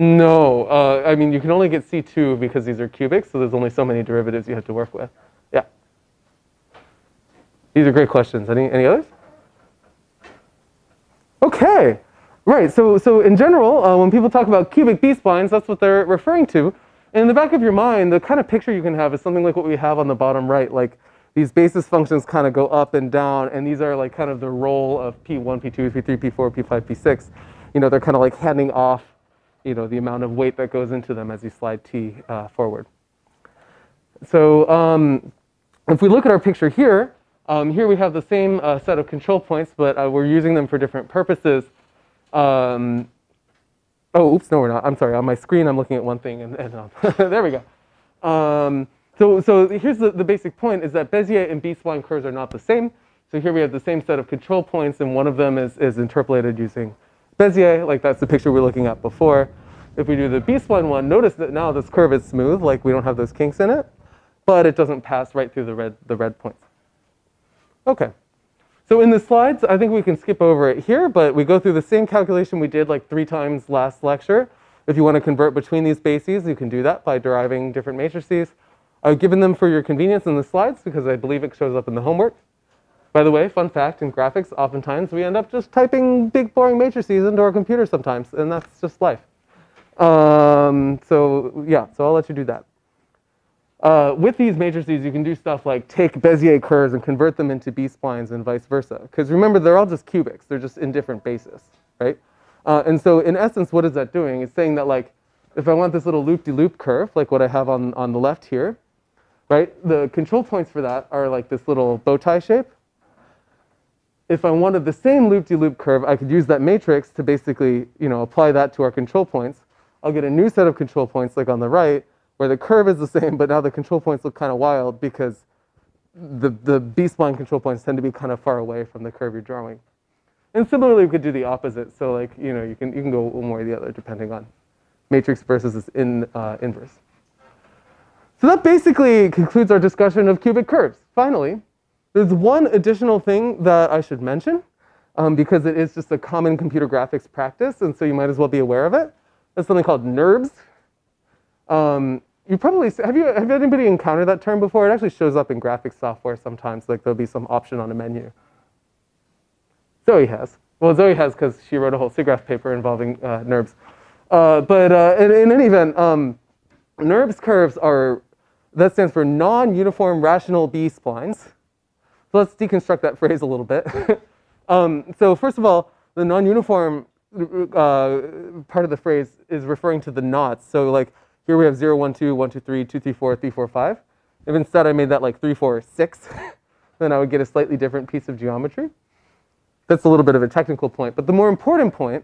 No, uh, I mean, you can only get C2 because these are cubics, so there's only so many derivatives you have to work with. Yeah. These are great questions. Any, any others? Okay. Right, so, so in general, uh, when people talk about cubic B-splines, that's what they're referring to. In the back of your mind, the kind of picture you can have is something like what we have on the bottom right, like these basis functions kind of go up and down, and these are like kind of the role of P1, P2, P3, P4, P5, P6. You know, they're kind of like handing off, you know, the amount of weight that goes into them as you slide T uh, forward. So um, if we look at our picture here, um, here we have the same uh, set of control points, but uh, we're using them for different purposes. Um, oh, oops, no, we're not. I'm sorry. On my screen, I'm looking at one thing, and, and um, there we go. Um, so, so here's the, the basic point: is that Bezier and B-spline curves are not the same. So here we have the same set of control points, and one of them is, is interpolated using Bezier, like that's the picture we are looking at before. If we do the B-spline one, notice that now this curve is smooth, like we don't have those kinks in it, but it doesn't pass right through the red, the red points. Okay. So in the slides, I think we can skip over it here, but we go through the same calculation we did like three times last lecture. If you want to convert between these bases, you can do that by deriving different matrices. I've given them for your convenience in the slides because I believe it shows up in the homework. By the way, fun fact, in graphics, oftentimes we end up just typing big boring matrices into our computer sometimes, and that's just life. Um, so yeah, so I'll let you do that. Uh, with these matrices, you can do stuff like take Bezier curves and convert them into B-splines and vice versa. Because remember, they're all just cubics. They're just in different bases, right? Uh, and so in essence, what is that doing? It's saying that like, if I want this little loop-de-loop -loop curve, like what I have on, on the left here, right? The control points for that are like this little bow tie shape. If I wanted the same loop-de-loop -loop curve, I could use that matrix to basically, you know, apply that to our control points. I'll get a new set of control points like on the right, where the curve is the same, but now the control points look kind of wild because the, the B-spline control points tend to be kind of far away from the curve you're drawing. And similarly, we could do the opposite. So like, you know, you can, you can go one way or the other depending on matrix versus its in, uh, inverse. So that basically concludes our discussion of cubic curves. Finally, there's one additional thing that I should mention um, because it is just a common computer graphics practice, and so you might as well be aware of it. There's something called NURBS. Um, you probably have you have anybody encountered that term before? It actually shows up in graphics software sometimes. Like there'll be some option on a menu. Zoe has. Well, Zoe has because she wrote a whole SIGGRAPH paper involving uh, NURBS. Uh, but uh, in, in, any event, um, NURBS curves are that stands for non-uniform rational B splines. So let's deconstruct that phrase a little bit. um, so first of all, the non-uniform uh, part of the phrase is referring to the knots. So like here we have 0, 1, 2, 1, 2, 3, 2, 3, 4, 3, 4, 5. If instead I made that like 3, 4, 6, then I would get a slightly different piece of geometry. That's a little bit of a technical point. But the more important point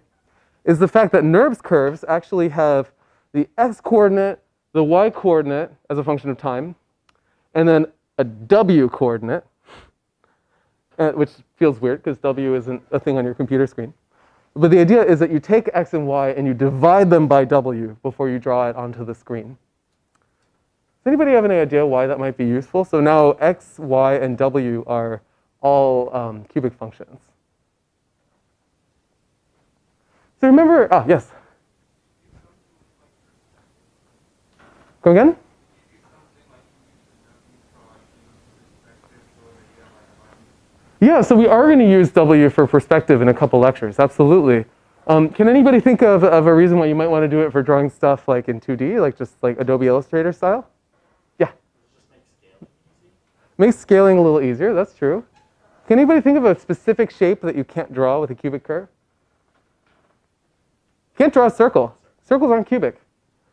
is the fact that NURBS curves actually have the x-coordinate, the y-coordinate as a function of time, and then a w-coordinate, uh, which feels weird because w isn't a thing on your computer screen. But the idea is that you take x and y and you divide them by w before you draw it onto the screen. Does anybody have any idea why that might be useful? So now x, y, and w are all um, cubic functions. So remember, ah, yes. Go again? Yeah, so we are going to use W for perspective in a couple lectures, absolutely. Um, can anybody think of, of a reason why you might want to do it for drawing stuff like in 2D, like just like Adobe Illustrator style? Yeah. Just makes scaling? Makes scaling a little easier, that's true. Can anybody think of a specific shape that you can't draw with a cubic curve? Can't draw a circle. Circles aren't cubic.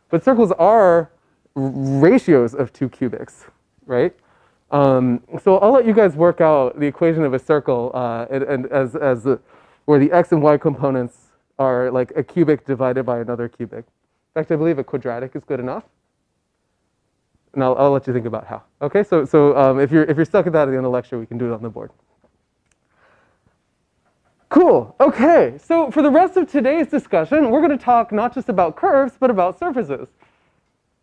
But circles are ratios of two cubics, right? Um, so I'll let you guys work out the equation of a circle uh, and, and, as, as the, where the x and y components are like a cubic divided by another cubic. In fact, I believe a quadratic is good enough. And I'll, I'll let you think about how. Okay, so, so um, if, you're, if you're stuck at that at the end of the lecture, we can do it on the board. Cool, okay, so for the rest of today's discussion, we're gonna talk not just about curves, but about surfaces.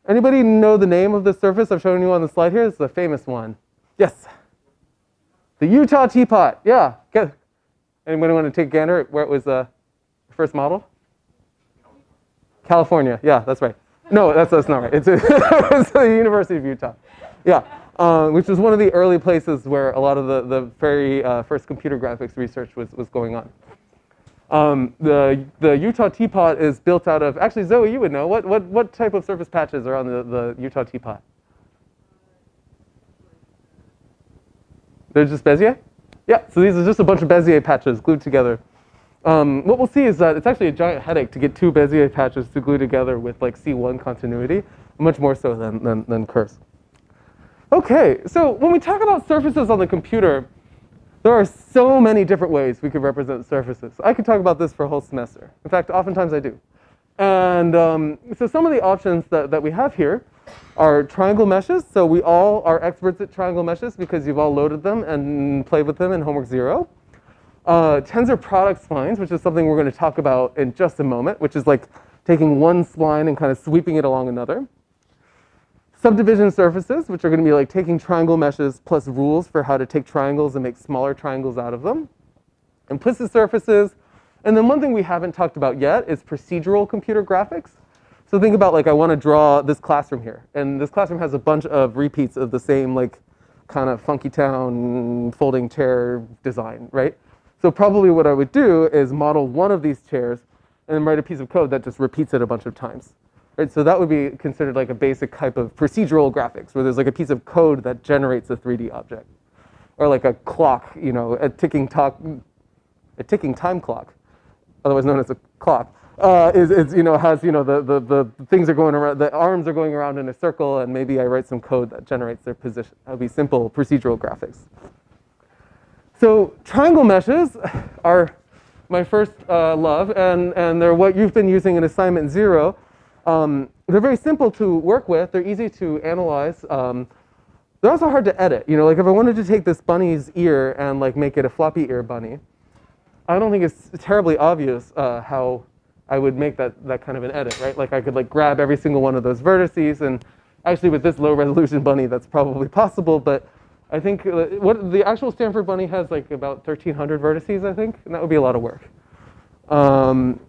Anybody know the name of the surface I've shown you on the slide here? It's the famous one. Yes. The Utah teapot. Yeah. Anybody want to take a gander at where it was uh, first model? California. Yeah, that's right. No, that's, that's not right. It's, a, it's the University of Utah. Yeah, uh, which was one of the early places where a lot of the, the very uh, first computer graphics research was, was going on. Um, the, the Utah teapot is built out of, actually, Zoe, you would know. What, what, what type of surface patches are on the, the Utah teapot? They're just Bezier? Yeah, so these are just a bunch of Bezier patches glued together. Um, what we'll see is that it's actually a giant headache to get two Bezier patches to glue together with like C1 continuity, much more so than, than, than curves. Okay, so when we talk about surfaces on the computer, there are so many different ways we could represent surfaces. I could talk about this for a whole semester. In fact, oftentimes I do. And um, so some of the options that, that we have here are triangle meshes. So we all are experts at triangle meshes because you've all loaded them and played with them in homework zero. Uh, tensor product splines, which is something we're going to talk about in just a moment, which is like taking one spline and kind of sweeping it along another. Subdivision surfaces, which are going to be like taking triangle meshes plus rules for how to take triangles and make smaller triangles out of them. Implicit surfaces. And then one thing we haven't talked about yet is procedural computer graphics. So think about like I want to draw this classroom here. And this classroom has a bunch of repeats of the same like kind of funky town folding chair design, right? So probably what I would do is model one of these chairs and then write a piece of code that just repeats it a bunch of times. Right, so that would be considered like a basic type of procedural graphics where there's like a piece of code that generates a 3D object. Or like a clock, you know, a ticking, a ticking time clock, otherwise known as a clock, uh, is, is, you know, has, you know, the, the, the things are going around, the arms are going around in a circle and maybe I write some code that generates their position. That would be simple procedural graphics. So triangle meshes are my first uh, love and, and they're what you've been using in assignment zero. Um, they're very simple to work with. They're easy to analyze. Um, they're also hard to edit. You know, like if I wanted to take this bunny's ear and like make it a floppy ear bunny, I don't think it's terribly obvious uh, how I would make that, that kind of an edit, right? Like I could like grab every single one of those vertices and actually with this low resolution bunny that's probably possible, but I think uh, what the actual Stanford bunny has like about 1,300 vertices, I think, and that would be a lot of work. Um,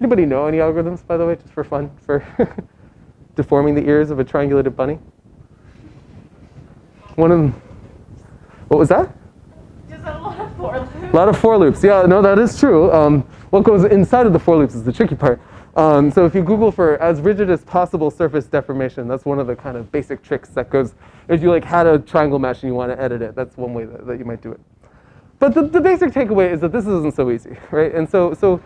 Anybody know any algorithms, by the way, just for fun, for deforming the ears of a triangulated bunny? One of them. What was that? Just a lot of for loops. A lot of for loops. Yeah, no, that is true. Um, what goes inside of the for loops is the tricky part. Um, so if you Google for as rigid as possible surface deformation, that's one of the kind of basic tricks that goes. If you like had a triangle mesh and you want to edit it, that's one way that, that you might do it. But the, the basic takeaway is that this isn't so easy, right? And so so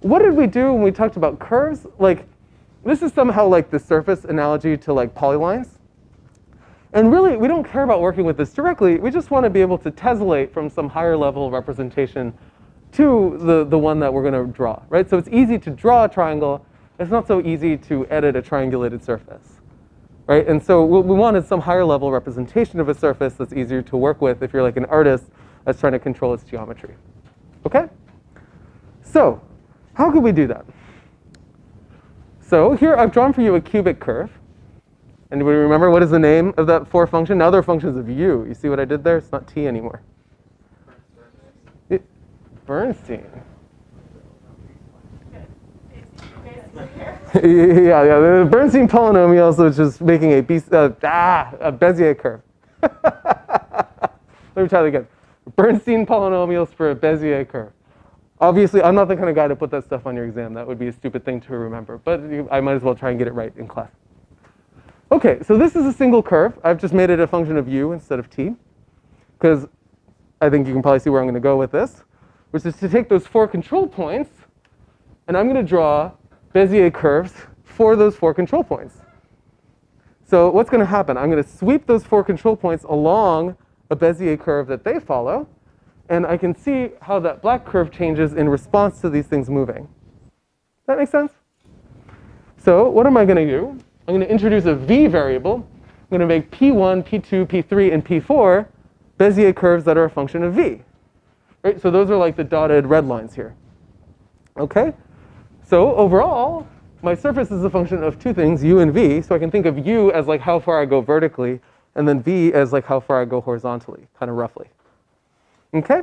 what did we do when we talked about curves? Like, this is somehow like the surface analogy to like polylines. And really, we don't care about working with this directly. We just want to be able to tessellate from some higher level representation to the, the one that we're going to draw, right? So it's easy to draw a triangle. It's not so easy to edit a triangulated surface, right? And so what we want is some higher level representation of a surface that's easier to work with if you're like an artist that's trying to control its geometry. Okay? So how could we do that? So here I've drawn for you a cubic curve. Anybody remember what is the name of that four function? Now they're functions of u. You see what I did there? It's not t anymore. It, Bernstein. yeah, yeah, the Bernstein polynomials, which is making a, B, uh, ah, a Bezier curve. Let me try that again. Bernstein polynomials for a Bezier curve. Obviously, I'm not the kind of guy to put that stuff on your exam. That would be a stupid thing to remember. But I might as well try and get it right in class. Okay, so this is a single curve. I've just made it a function of u instead of t. Because I think you can probably see where I'm going to go with this. Which is to take those four control points, and I'm going to draw Bezier curves for those four control points. So what's going to happen? I'm going to sweep those four control points along a Bezier curve that they follow and I can see how that black curve changes in response to these things moving. Does that make sense? So what am I going to do? I'm going to introduce a v variable. I'm going to make p1, p2, p3, and p4 Bezier curves that are a function of v. Right? So those are like the dotted red lines here. Okay? So overall, my surface is a function of two things, u and v. So I can think of u as like how far I go vertically, and then v as like how far I go horizontally, kind of roughly. Okay?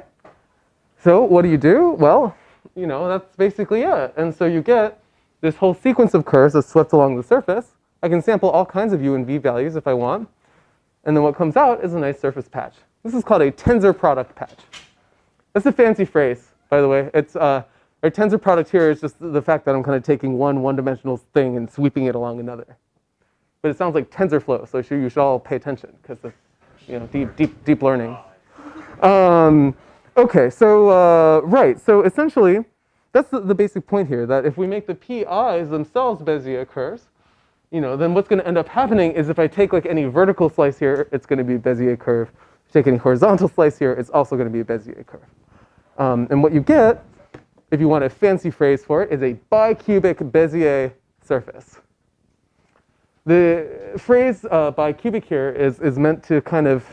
So what do you do? Well, you know, that's basically it. And so you get this whole sequence of curves that's swept along the surface. I can sample all kinds of u and v values if I want. And then what comes out is a nice surface patch. This is called a tensor product patch. That's a fancy phrase, by the way. It's uh, Our tensor product here is just the fact that I'm kind of taking one one-dimensional thing and sweeping it along another. But it sounds like TensorFlow, so you should all pay attention because of you know deep deep deep learning. Um, okay, so uh, right, so essentially, that's the, the basic point here. That if we make the pi's themselves Bezier curves, you know, then what's going to end up happening is if I take like any vertical slice here, it's going to be a Bezier curve. If I take any horizontal slice here, it's also going to be a Bezier curve. Um, and what you get, if you want a fancy phrase for it, is a bicubic Bezier surface. The phrase uh, bicubic here is, is meant to kind of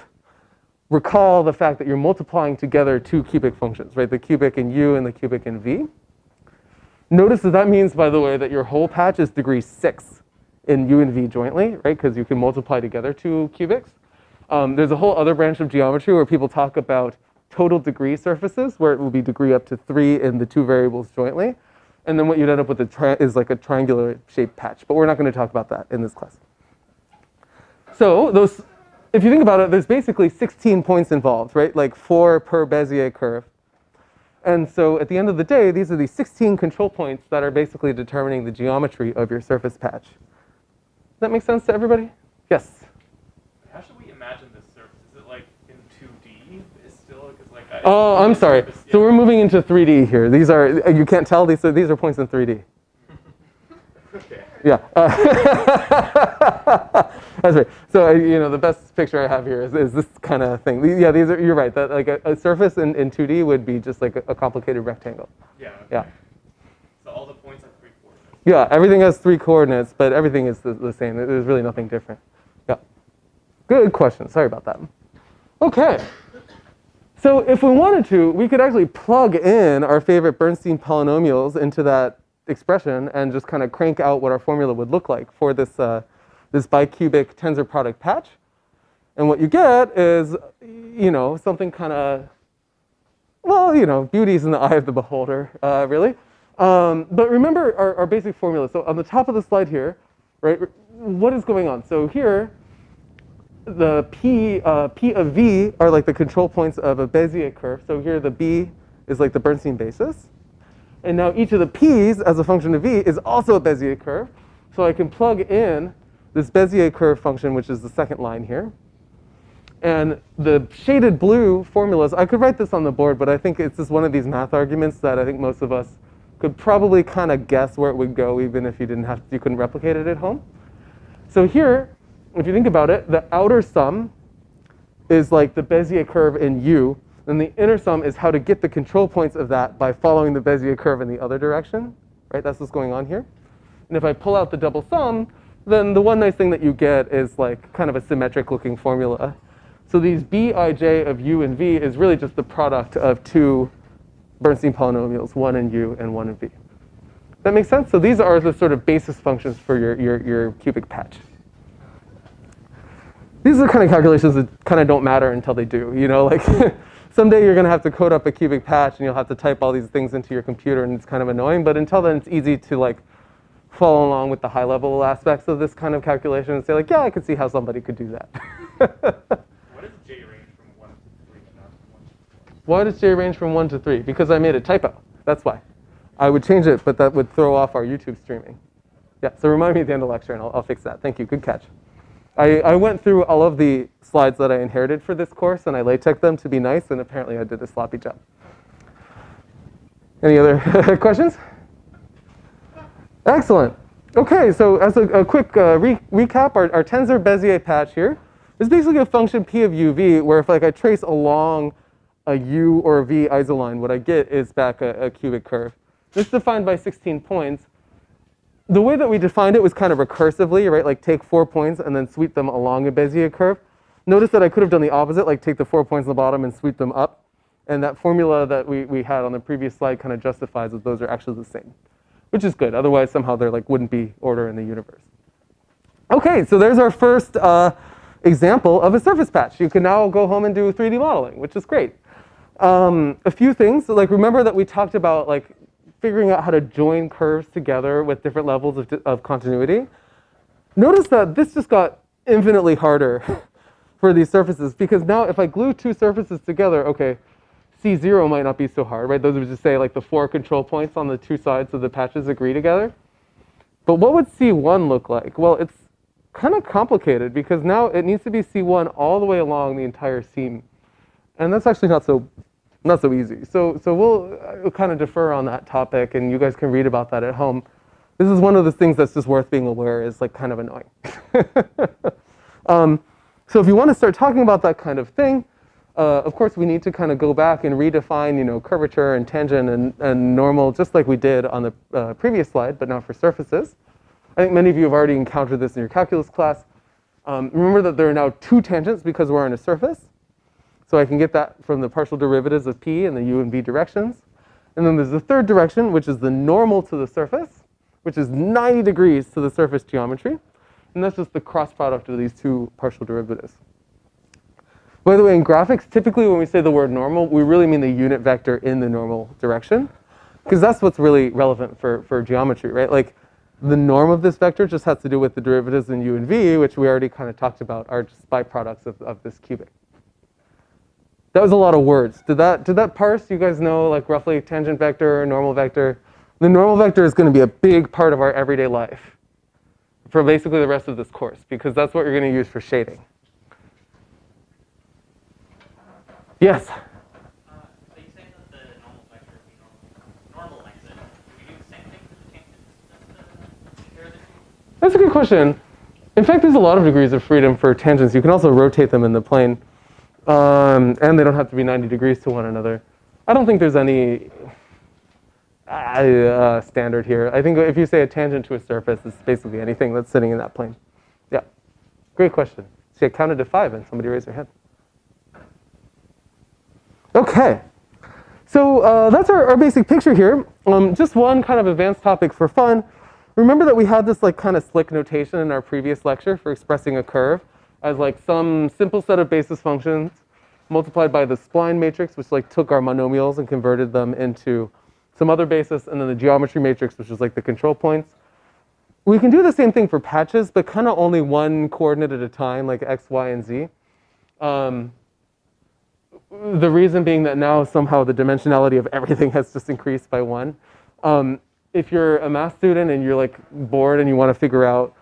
recall the fact that you're multiplying together two cubic functions, right? The cubic in u and the cubic in v. Notice that that means, by the way, that your whole patch is degree six in u and v jointly, right? Because you can multiply together two cubics. Um, there's a whole other branch of geometry where people talk about total degree surfaces, where it will be degree up to three in the two variables jointly. And then what you'd end up with is like a triangular shaped patch. But we're not going to talk about that in this class. So those, if you think about it, there's basically 16 points involved, right? Like four per Bezier curve. And so at the end of the day, these are the 16 control points that are basically determining the geometry of your surface patch. Does that make sense to everybody? Yes. How should we imagine this surface? Is it like in 2D? Is still like. I, Oh, I'm sorry. surface- So we're moving into 3D here. These are, you can't tell, these are, these are points in 3D. Okay. Yeah. Uh, that's right. So, you know, the best picture I have here is, is this kind of thing. Yeah, these are, you're right. That like a, a surface in, in 2D would be just like a, a complicated rectangle. Yeah. Okay. Yeah. So all the points have three coordinates. Yeah, everything has three coordinates, but everything is the, the same. There's really nothing different. Yeah. Good question. Sorry about that. Okay. So if we wanted to, we could actually plug in our favorite Bernstein polynomials into that expression and just kind of crank out what our formula would look like for this, uh, this bicubic tensor product patch. And what you get is, you know, something kind of well, you know, beauty's in the eye of the beholder, uh, really. Um, but remember our, our basic formula. So on the top of the slide here, right, what is going on? So here, the P, uh, P of V are like the control points of a Bezier curve. So here the B is like the Bernstein basis. And now each of the P's as a function of V is also a Bezier curve. So I can plug in this Bezier curve function, which is the second line here. And the shaded blue formulas, I could write this on the board, but I think it's just one of these math arguments that I think most of us could probably kind of guess where it would go, even if you didn't have, you couldn't replicate it at home. So here, if you think about it, the outer sum is like the Bezier curve in U, and the inner sum is how to get the control points of that by following the Bezier curve in the other direction, right? That's what's going on here. And if I pull out the double sum, then the one nice thing that you get is like kind of a symmetric looking formula. So these Bij of u and v is really just the product of two Bernstein polynomials, one in u and one in v. That makes sense? So these are the sort of basis functions for your, your, your cubic patch. These are the kind of calculations that kind of don't matter until they do. You know, like someday you're going to have to code up a cubic patch and you'll have to type all these things into your computer and it's kind of annoying. But until then, it's easy to like follow along with the high level aspects of this kind of calculation and say like, yeah, I could see how somebody could do that. What is J range from one to three and not one to four? Why does J range from 1 to 3? Because I made a typo. That's why. I would change it, but that would throw off our YouTube streaming. Yeah, so remind me at the end of lecture and I'll, I'll fix that. Thank you. Good catch. I, I went through all of the slides that I inherited for this course and I LaTeX them to be nice, and apparently I did a sloppy job. Any other questions? Excellent. Okay, so as a, a quick uh, re- recap, our, our tensor Bezier patch here is basically a function p of uv, where if like I trace along a u or a v isoline, what I get is back a, a cubic curve. This is defined by 16 points. The way that we defined it was kind of recursively, right? Like take four points and then sweep them along a Bezier curve. Notice that I could have done the opposite, like take the four points on the bottom and sweep them up. And that formula that we, we had on the previous slide kind of justifies that those are actually the same, which is good. Otherwise, somehow there like wouldn't be order in the universe. Okay, so there's our first uh, example of a surface patch. You can now go home and do 3D modeling, which is great. Um, a few things, like remember that we talked about like figuring out how to join curves together with different levels of, of continuity. Notice that this just got infinitely harder for these surfaces because now if I glue two surfaces together, okay, C0 might not be so hard, right? Those would just say like the four control points on the two sides of the patches agree together. But what would C1 look like? Well, it's kind of complicated because now it needs to be C1 all the way along the entire seam. And that's actually not so not so easy. So so we'll, we'll kind of defer on that topic and you guys can read about that at home. This is one of the things that's just worth being aware is like kind of annoying. um, so if you want to start talking about that kind of thing, uh, of course, we need to kind of go back and redefine, you know, curvature and tangent and, and normal, just like we did on the uh, previous slide, but not for surfaces. I think many of you have already encountered this in your calculus class. Um, remember that there are now two tangents because we're on a surface. So I can get that from the partial derivatives of p in the u and v directions. And then there's the third direction, which is the normal to the surface, which is 90 degrees to the surface geometry. And that's just the cross product of these two partial derivatives. By the way, in graphics, typically when we say the word normal, we really mean the unit vector in the normal direction. Because that's what's really relevant for, for geometry, right? Like the norm of this vector just has to do with the derivatives in u and v, which we already kind of talked about are just byproducts of, of this cubic. That was a lot of words. Did that, did that parse? You guys know like roughly tangent vector, normal vector? The normal vector is going to be a big part of our everyday life for basically the rest of this course because that's what you're going to use for shading. Yes? Uh, so you say that the normal vector would be normal, normal like this. Do we do the same thing for the tangents just to share this? That's a good question. In fact, there's a lot of degrees of freedom for tangents. You can also rotate them in the plane. Um, and they don't have to be 90 degrees to one another. I don't think there's any uh, standard here. I think if you say a tangent to a surface, it's basically anything that's sitting in that plane. Yeah. Great question. See, I counted to five and somebody raised their hand. Okay. So uh, that's our, our basic picture here. Um, just one kind of advanced topic for fun. Remember that we had this like kind of slick notation in our previous lecture for expressing a curve as like some simple set of basis functions multiplied by the spline matrix, which like took our monomials and converted them into some other basis, and then the geometry matrix, which is like the control points. We can do the same thing for patches, but kind of only one coordinate at a time, like x, y, and z. Um, the reason being that now somehow the dimensionality of everything has just increased by one. Um, if you're a math student and you're like bored and you want to figure out,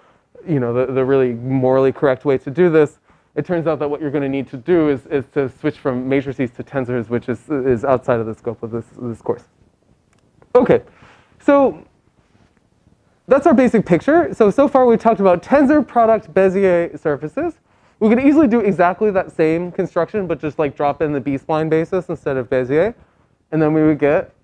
you know, the, the really morally correct way to do this, it turns out that what you're going to need to do is, is to switch from matrices to tensors, which is, is outside of the scope of this, this course. Okay, so that's our basic picture. So, so far we've talked about tensor product Bezier surfaces. We could easily do exactly that same construction, but just like drop in the B-spline basis instead of Bezier. And then we would get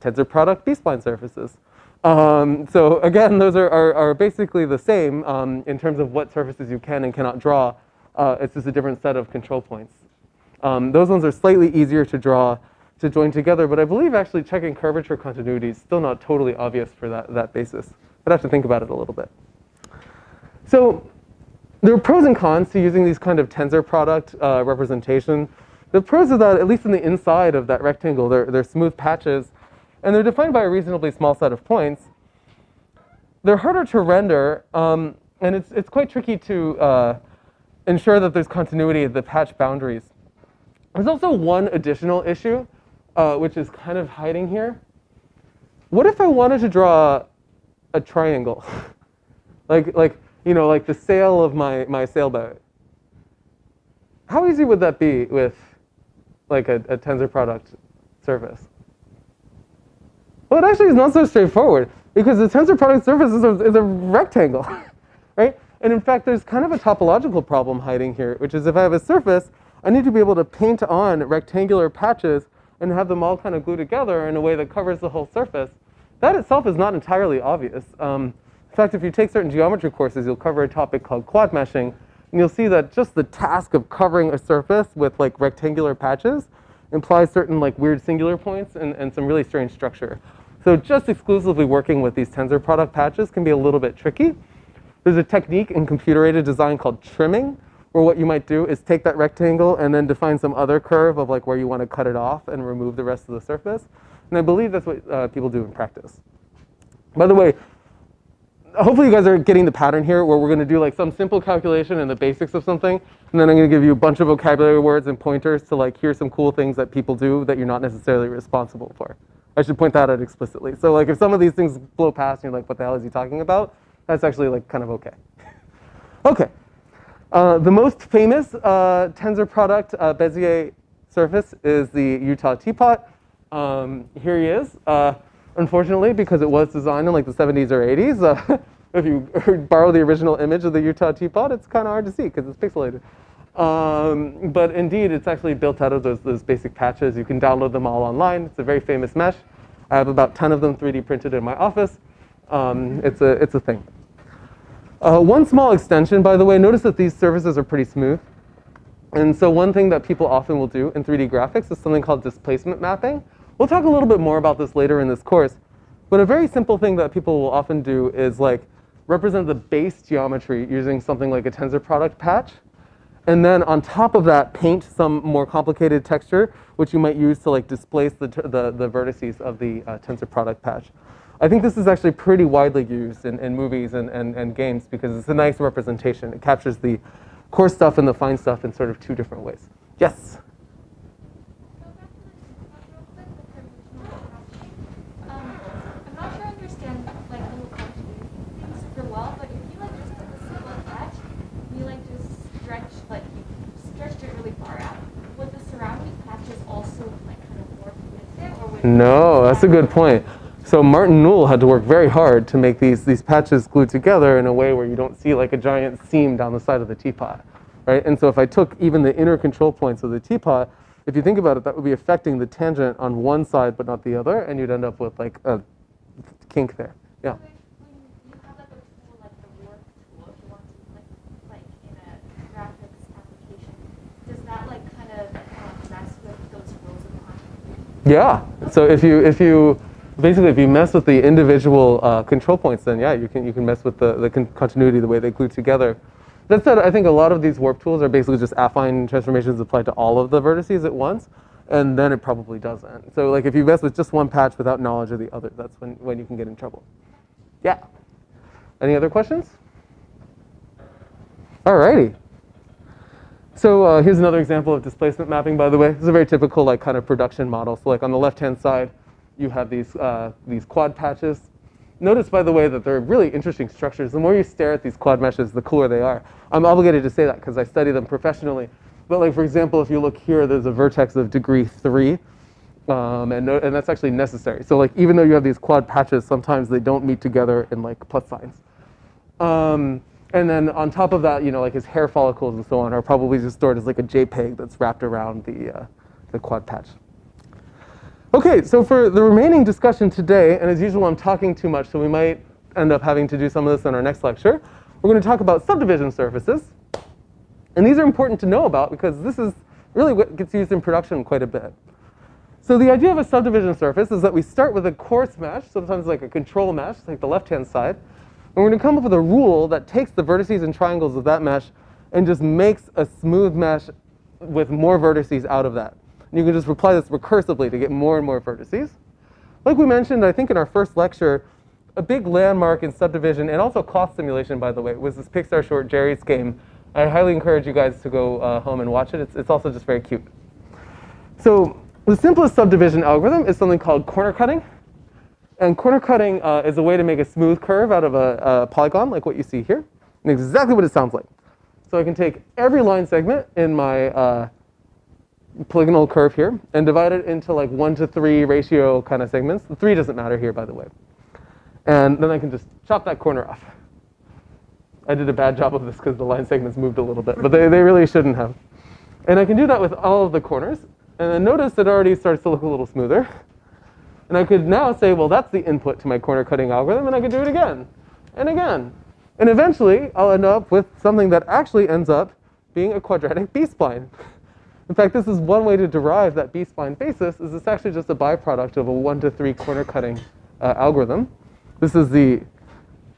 tensor product B-spline surfaces. Um, so again, those are, are, are basically the same um, in terms of what surfaces you can and cannot draw. Uh, it's just a different set of control points. Um, those ones are slightly easier to draw to join together, but I believe actually checking curvature continuity is still not totally obvious for that, that basis. I'd have to think about it a little bit. So there are pros and cons to using these kind of tensor product uh, representation. The pros are that, at least in the inside of that rectangle, they're, they're smooth patches, and they're defined by a reasonably small set of points. They're harder to render, um, and it's, it's quite tricky to uh, ensure that there's continuity at the patch boundaries. There's also one additional issue, uh, which is kind of hiding here. What if I wanted to draw a triangle? like, like, you know, like the sail of my, my sailboat. How easy would that be with like a, a tensor product surface? Well, it actually is not so straightforward because the tensor product surface is a, is a rectangle, right? And in fact, there's kind of a topological problem hiding here, which is if I have a surface, I need to be able to paint on rectangular patches and have them all kind of glue together in a way that covers the whole surface. That itself is not entirely obvious. Um, in fact, if you take certain geometry courses, you'll cover a topic called quad meshing, and you'll see that just the task of covering a surface with like rectangular patches implies certain like weird singular points and, and some really strange structure. So just exclusively working with these tensor product patches can be a little bit tricky. There's a technique in computer-aided design called trimming, where what you might do is take that rectangle and then define some other curve of like where you want to cut it off and remove the rest of the surface. And I believe that's what uh, people do in practice. By the way, hopefully you guys are getting the pattern here where we're going to do like some simple calculation and the basics of something. And then I'm going to give you a bunch of vocabulary words and pointers to like here's some cool things that people do that you're not necessarily responsible for. I should point that out explicitly. So like if some of these things blow past and you're like, what the hell is he talking about? That's actually like kind of okay. okay. Uh, the most famous uh, Tensor product, uh, Bezier surface, is the Utah teapot. Um, here he is. Uh, unfortunately, because it was designed in like the 70s or 80s, uh, if you borrow the original image of the Utah teapot, it's kind of hard to see because it's pixelated. Um, but indeed, it's actually built out of those, those basic patches. You can download them all online. It's a very famous mesh. I have about 10 of them 3D printed in my office. Um, it's, a, it's a thing. Uh, one small extension, by the way, notice that these surfaces are pretty smooth. And so one thing that people often will do in 3D graphics is something called displacement mapping. We'll talk a little bit more about this later in this course. But a very simple thing that people will often do is like represent the base geometry using something like a tensor product patch. And then on top of that, paint some more complicated texture, which you might use to like displace the, the, the vertices of the uh, tensor product patch. I think this is actually pretty widely used in, in movies and, and, and games because it's a nice representation. It captures the coarse stuff and the fine stuff in sort of two different ways. Yes? Go back to the teapot real quick, the conventional processing. Um, I'm not sure I understand like the whole continuity thing super well, but if you like just took a single patch, you like just stretch like you stretched it really far out, would the surrounding patches also like kind of work with it, or would it No, that's a good point. So Martin Newell had to work very hard to make these, these patches glued together in a way where you don't see like a giant seam down the side of the teapot, right? And so if I took even the inner control points of the teapot, if you think about it, that would be affecting the tangent on one side but not the other, and you'd end up with like a kink there. Yeah. When when you have like a tool like the warp tool, if you want to like like in a graphics application, does that like kind of um, mess with those rows of continuity? Yeah. So if you if you basically if you mess with the individual uh, control points, then yeah, you can you can mess with the the con- continuity, the way they glue together. That said, I think a lot of these warp tools are basically just affine transformations applied to all of the vertices at once, and then it probably doesn't. So like if you mess with just one patch without knowledge of the other, that's when when you can get in trouble. Yeah. Any other questions? Alrighty. So uh, here's another example of displacement mapping, by the way. This is a very typical like kind of production model. So like on the left-hand side, you have these, uh, these quad patches. Notice, by the way, that they're really interesting structures. The more you stare at these quad meshes, the cooler they are. I'm obligated to say that because I study them professionally. But like, for example, if you look here, there's a vertex of degree three. Um, and, no, and that's actually necessary. So like, even though you have these quad patches, sometimes they don't meet together in like plus signs. Um, and then on top of that, you know, like his hair follicles and so on are probably just stored as like a JPEG that's wrapped around the, uh, the quad patch. Okay, so for the remaining discussion today, and as usual, I'm talking too much, so we might end up having to do some of this in our next lecture. We're going to talk about subdivision surfaces. And these are important to know about because this is really what gets used in production quite a bit. So the idea of a subdivision surface is that we start with a coarse mesh, sometimes like a control mesh, like the left-hand side. And we're going to come up with a rule that takes the vertices and triangles of that mesh and just makes a smooth mesh with more vertices out of that. And you can just apply this recursively to get more and more vertices. Like we mentioned, I think in our first lecture, a big landmark in subdivision and also cloth simulation, by the way, was this Pixar short Geri's Game. I highly encourage you guys to go uh, home and watch it. It's, it's also just very cute. So the simplest subdivision algorithm is something called corner cutting. And corner cutting uh, is a way to make a smooth curve out of a, a polygon, like what you see here. And exactly what it sounds like. So I can take every line segment in my uh, polygonal curve here and divide it into like one to three ratio kind of segments. The three doesn't matter here, by the way. And then I can just chop that corner off. I did a bad job of this because the line segments moved a little bit, but they, they really shouldn't have. And I can do that with all of the corners. And then notice it already starts to look a little smoother. And I could now say, well, that's the input to my corner cutting algorithm, and I could do it again and again. And eventually, I'll end up with something that actually ends up being a quadratic B-spline. In fact, this is one way to derive that B-spline basis, is it's actually just a byproduct of a one to three corner cutting uh, algorithm. This is the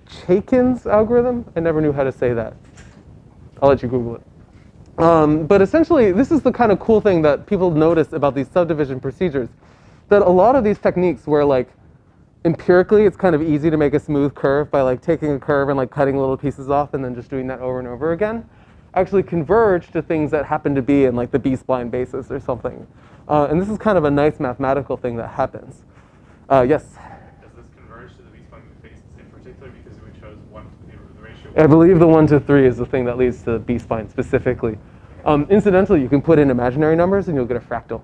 Chaikin's algorithm. I never knew how to say that. I'll let you Google it. Um, but essentially, this is the kind of cool thing that people notice about these subdivision procedures. That a lot of these techniques where like empirically, it's kind of easy to make a smooth curve by like taking a curve and like cutting little pieces off and then just doing that over and over again. Actually converge to things that happen to be in like the B-spline basis or something. Uh, and this is kind of a nice mathematical thing that happens. Uh, yes? Does this converge to the B-spline basis in particular because we chose one the, the ratio? I believe the one to three is the thing that leads to the B-spline specifically. Um, incidentally, you can put in imaginary numbers and you'll get a fractal.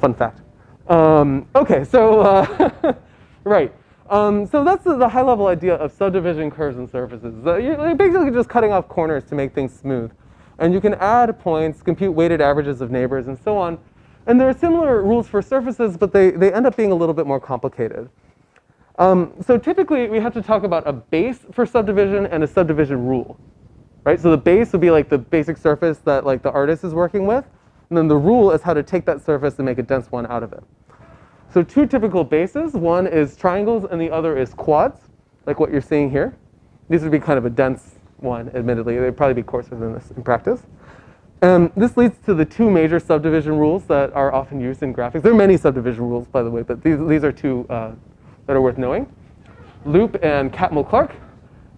Fun fact. Um, okay, so, uh, right. Um, so that's the, the high-level idea of subdivision curves and surfaces. You're basically just cutting off corners to make things smooth. And you can add points, compute weighted averages of neighbors, and so on. And there are similar rules for surfaces, but they, they end up being a little bit more complicated. Um, so typically, we have to talk about a base for subdivision and a subdivision rule, right? So the base would be like the basic surface that like the artist is working with, and then the rule is how to take that surface and make a dense one out of it. So two typical bases, one is triangles and the other is quads, like what you're seeing here. These would be kind of a dense one, admittedly. They'd probably be coarser than this in practice. And this leads to the two major subdivision rules that are often used in graphics. There are many subdivision rules, by the way, but these, these are two uh, that are worth knowing. Loop and Catmull-Clark,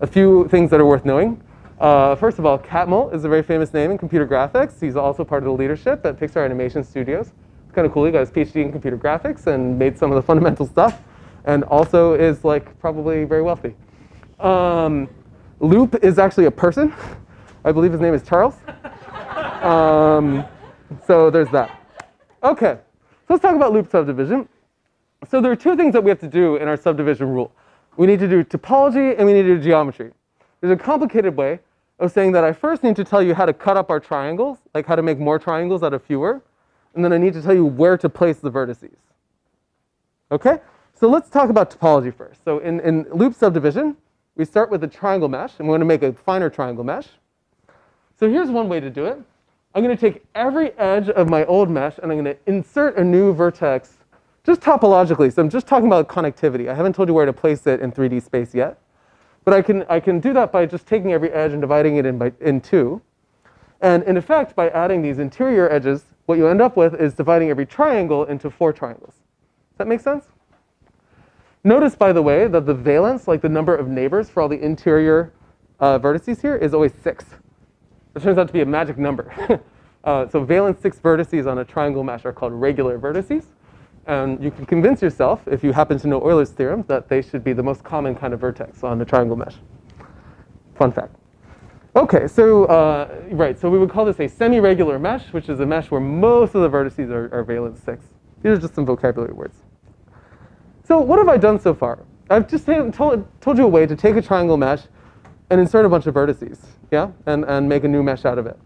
a few things that are worth knowing. Uh, first of all, Catmull is a very famous name in computer graphics. He's also part of the leadership at Pixar Animation Studios. It's kind of cool. He got his PhD in computer graphics and made some of the fundamental stuff, and also is like probably very wealthy. Um, Loop is actually a person. I believe his name is Charles. Um, so there's that. Okay, so let's talk about loop subdivision. So there are two things that we have to do in our subdivision rule. We need to do topology and we need to do geometry. There's a complicated way of saying that I first need to tell you how to cut up our triangles, like how to make more triangles out of fewer, and then I need to tell you where to place the vertices. Okay? So let's talk about topology first. So in, in loop subdivision, we start with a triangle mesh, and we're going to make a finer triangle mesh. So here's one way to do it. I'm going to take every edge of my old mesh, and I'm going to insert a new vertex just topologically. So I'm just talking about connectivity. I haven't told you where to place it in 3D space yet. But I can, I can do that by just taking every edge and dividing it in, by, in two. And in effect, by adding these interior edges, what you end up with is dividing every triangle into four triangles. Does that make sense? Notice, by the way, that the valence, like the number of neighbors for all the interior uh, vertices here, is always six. It turns out to be a magic number. uh, so valence six vertices on a triangle mesh are called regular vertices. And you can convince yourself, if you happen to know Euler's theorem, that they should be the most common kind of vertex on a triangle mesh. Fun fact. Okay, so, uh, right, so we would call this a semi-regular mesh, which is a mesh where most of the vertices are, are valence 6. These are just some vocabulary words. So what have I done so far? I've just told, told you a way to take a triangle mesh and insert a bunch of vertices, yeah, and, and make a new mesh out of it.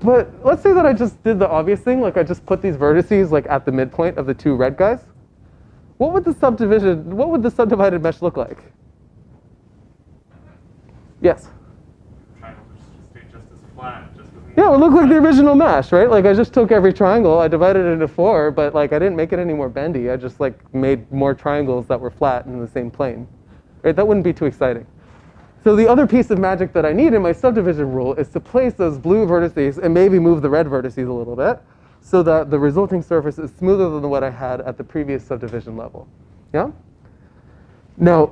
But let's say that I just did the obvious thing, like I just put these vertices like at the midpoint of the two red guys. What would the subdivision, what would the subdivided mesh look like? Yes? Yeah, it would look like the original mesh, right? Like I just took every triangle, I divided it into four, but like I didn't make it any more bendy. I just like made more triangles that were flat in the same plane. Right? That wouldn't be too exciting. So the other piece of magic that I need in my subdivision rule is to place those blue vertices and maybe move the red vertices a little bit so that the resulting surface is smoother than what I had at the previous subdivision level. Yeah? Now,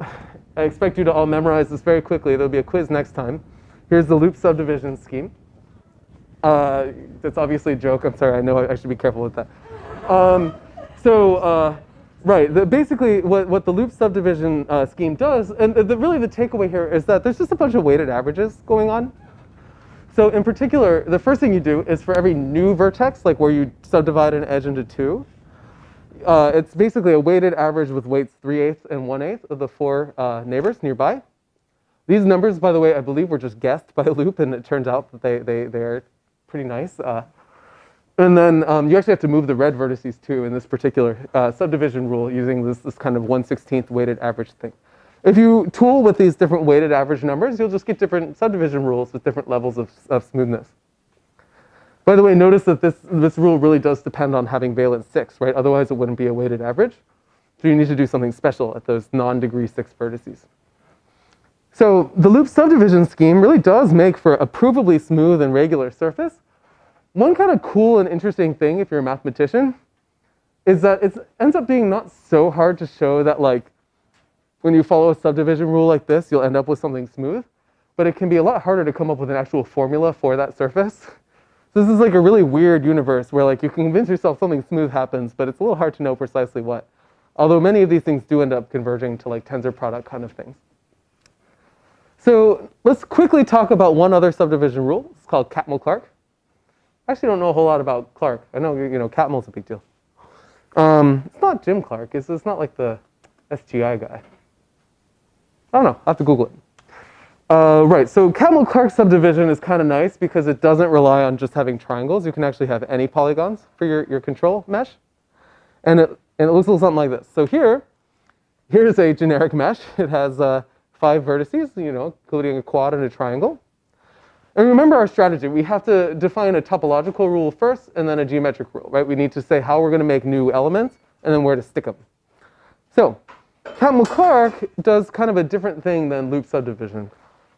I expect you to all memorize this very quickly. There'll be a quiz next time. Here's the loop subdivision scheme. Uh, that's obviously a joke. I'm sorry. I know I should be careful with that. Um, so, uh, right, the, basically what, what the loop subdivision uh, scheme does, and the, really the takeaway here is that there's just a bunch of weighted averages going on. So in particular, the first thing you do is for every new vertex, like where you subdivide an edge into two, uh, it's basically a weighted average with weights 3 eighths and 1 eighth of the four uh, neighbors nearby. These numbers, by the way, I believe were just guessed by Loop, and it turns out that they, they, they are pretty nice. Uh, and then um, you actually have to move the red vertices too in this particular uh, subdivision rule using this, this kind of 1 16th weighted average thing. If you tool with these different weighted average numbers, you'll just get different subdivision rules with different levels of, of smoothness. By the way, notice that this, this rule really does depend on having valence 6, right? Otherwise, it wouldn't be a weighted average. So you need to do something special at those non-degree 6 vertices. So the loop subdivision scheme really does make for a provably smooth and regular surface. One kind of cool and interesting thing, if you're a mathematician, is that it ends up being not so hard to show that like when you follow a subdivision rule like this, you'll end up with something smooth. But it can be a lot harder to come up with an actual formula for that surface. So this is like a really weird universe where like you can convince yourself something smooth happens, but it's a little hard to know precisely what. Although many of these things do end up converging to like tensor product kind of things. So let's quickly talk about one other subdivision rule. It's called Catmull-Clark. I actually don't know a whole lot about Clark. I know, you know, Catmull's a big deal. Um, it's not Jim Clark. It's, it's not like the SGI guy. I don't know. I have to Google it. Uh, right, so Catmull-Clark subdivision is kind of nice because it doesn't rely on just having triangles. You can actually have any polygons for your, your control mesh. And it, and it looks a little something like this. So here, here's a generic mesh. It has uh, five vertices, you know, including a quad and a triangle. And remember our strategy. We have to define a topological rule first and then a geometric rule, right? We need to say how we're going to make new elements and then where to stick them. So Catmull-Clark does kind of a different thing than loop subdivision.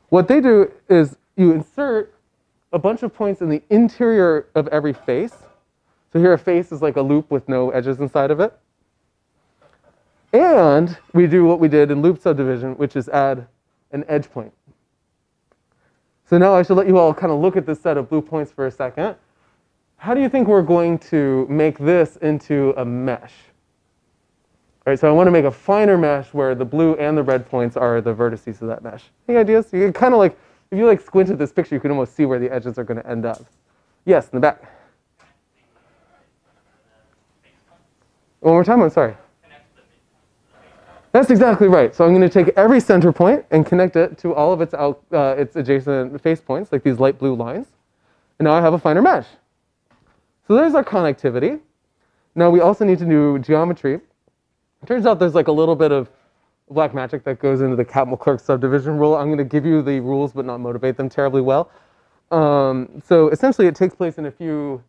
What they do is you insert a bunch of points in the interior of every face. So here a face is like a loop with no edges inside of it. And we do what we did in loop subdivision, which is add an edge point. So now I should let you all kind of look at this set of blue points for a second. How do you think we're going to make this into a mesh? All right, so I want to make a finer mesh where the blue and the red points are the vertices of that mesh. Any ideas? You can kind of like, if you like squint at this picture, you can almost see where the edges are going to end up. Yes, in the back. One more time, I'm sorry. That's exactly right. So I'm going to take every center point and connect it to all of its, out, uh, its adjacent face points, like these light blue lines. And now I have a finer mesh. So there's our connectivity. Now we also need to do geometry. It turns out there's like a little bit of black magic that goes into the Catmull-Clark subdivision rule. I'm going to give you the rules but not motivate them terribly well. Um, so essentially it takes place in a few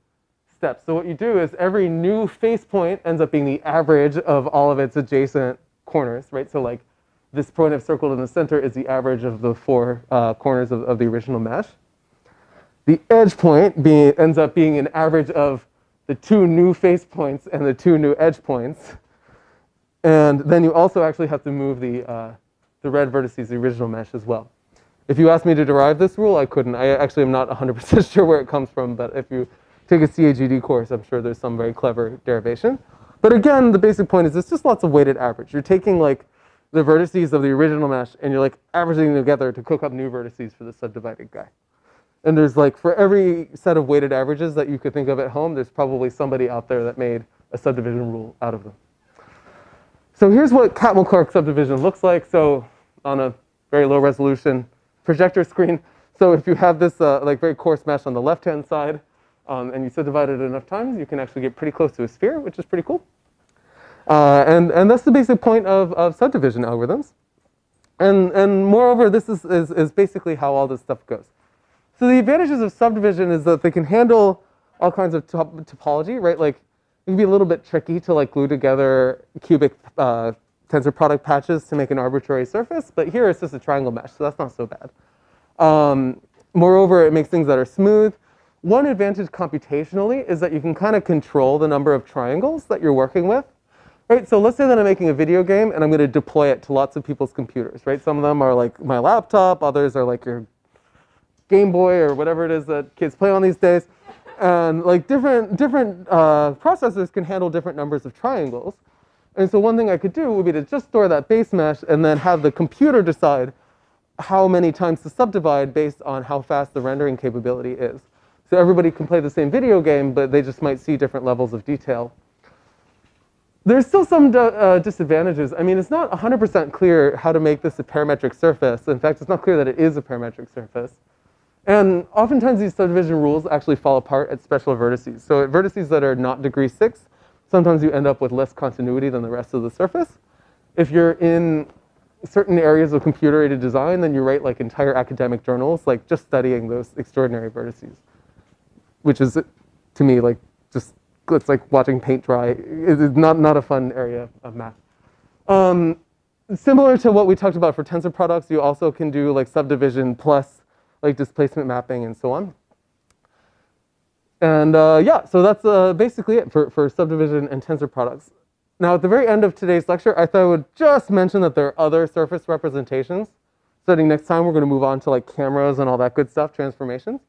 steps. So what you do is every new face point ends up being the average of all of its adjacent corners, right? So like this point I've circled in the center is the average of the four uh, corners of, of the original mesh. The edge point ends up being an average of the two new face points and the two new edge points. And then you also actually have to move the, uh, the red vertices, the original mesh as well. If you asked me to derive this rule, I couldn't. I actually am not 100% sure where it comes from, but if you take a CAGD course, I'm sure there's some very clever derivation. But again, the basic point is it's just lots of weighted average. You're taking like the vertices of the original mesh and you're like averaging them together to cook up new vertices for the subdivided guy. And there's like, for every set of weighted averages that you could think of at home, there's probably somebody out there that made a subdivision rule out of them. So here's what Catmull-Clark subdivision looks like. So on a very low resolution projector screen. So if you have this uh, like very coarse mesh on the left-hand side, um, and you subdivide it enough times, you can actually get pretty close to a sphere, which is pretty cool. Uh, and, and that's the basic point of, of subdivision algorithms. And, and moreover, this is, is, is basically how all this stuff goes. So the advantages of subdivision is that they can handle all kinds of top topology, right? Like it can be a little bit tricky to like glue together cubic uh, tensor product patches to make an arbitrary surface, but here it's just a triangle mesh, so that's not so bad. Um, moreover, it makes things that are smooth. One advantage computationally is that you can kind of control the number of triangles that you're working with. Right, so let's say that I'm making a video game and I'm going to deploy it to lots of people's computers, right? Some of them are like my laptop, others are like your Game Boy or whatever it is that kids play on these days. And like different, different uh, processors can handle different numbers of triangles. And so one thing I could do would be to just store that base mesh and then have the computer decide how many times to subdivide based on how fast the rendering capability is. So everybody can play the same video game, but they just might see different levels of detail. There's still some uh, disadvantages. I mean, it's not 100% clear how to make this a parametric surface. In fact, it's not clear that it is a parametric surface. And oftentimes these subdivision rules actually fall apart at special vertices. So at vertices that are not degree six, sometimes you end up with less continuity than the rest of the surface. If you're in certain areas of computer-aided design, then you write like entire academic journals, like just studying those extraordinary vertices which is to me like just it's like watching paint dry. It's not not a fun area of math. Um, similar to what we talked about for tensor products, you also can do like subdivision plus like displacement mapping and so on. And uh, yeah, so that's uh, basically it for, for subdivision and tensor products. Now, at the very end of today's lecture, I thought I would just mention that there are other surface representations. Starting next time, we're going to move on to like cameras and all that good stuff, transformations.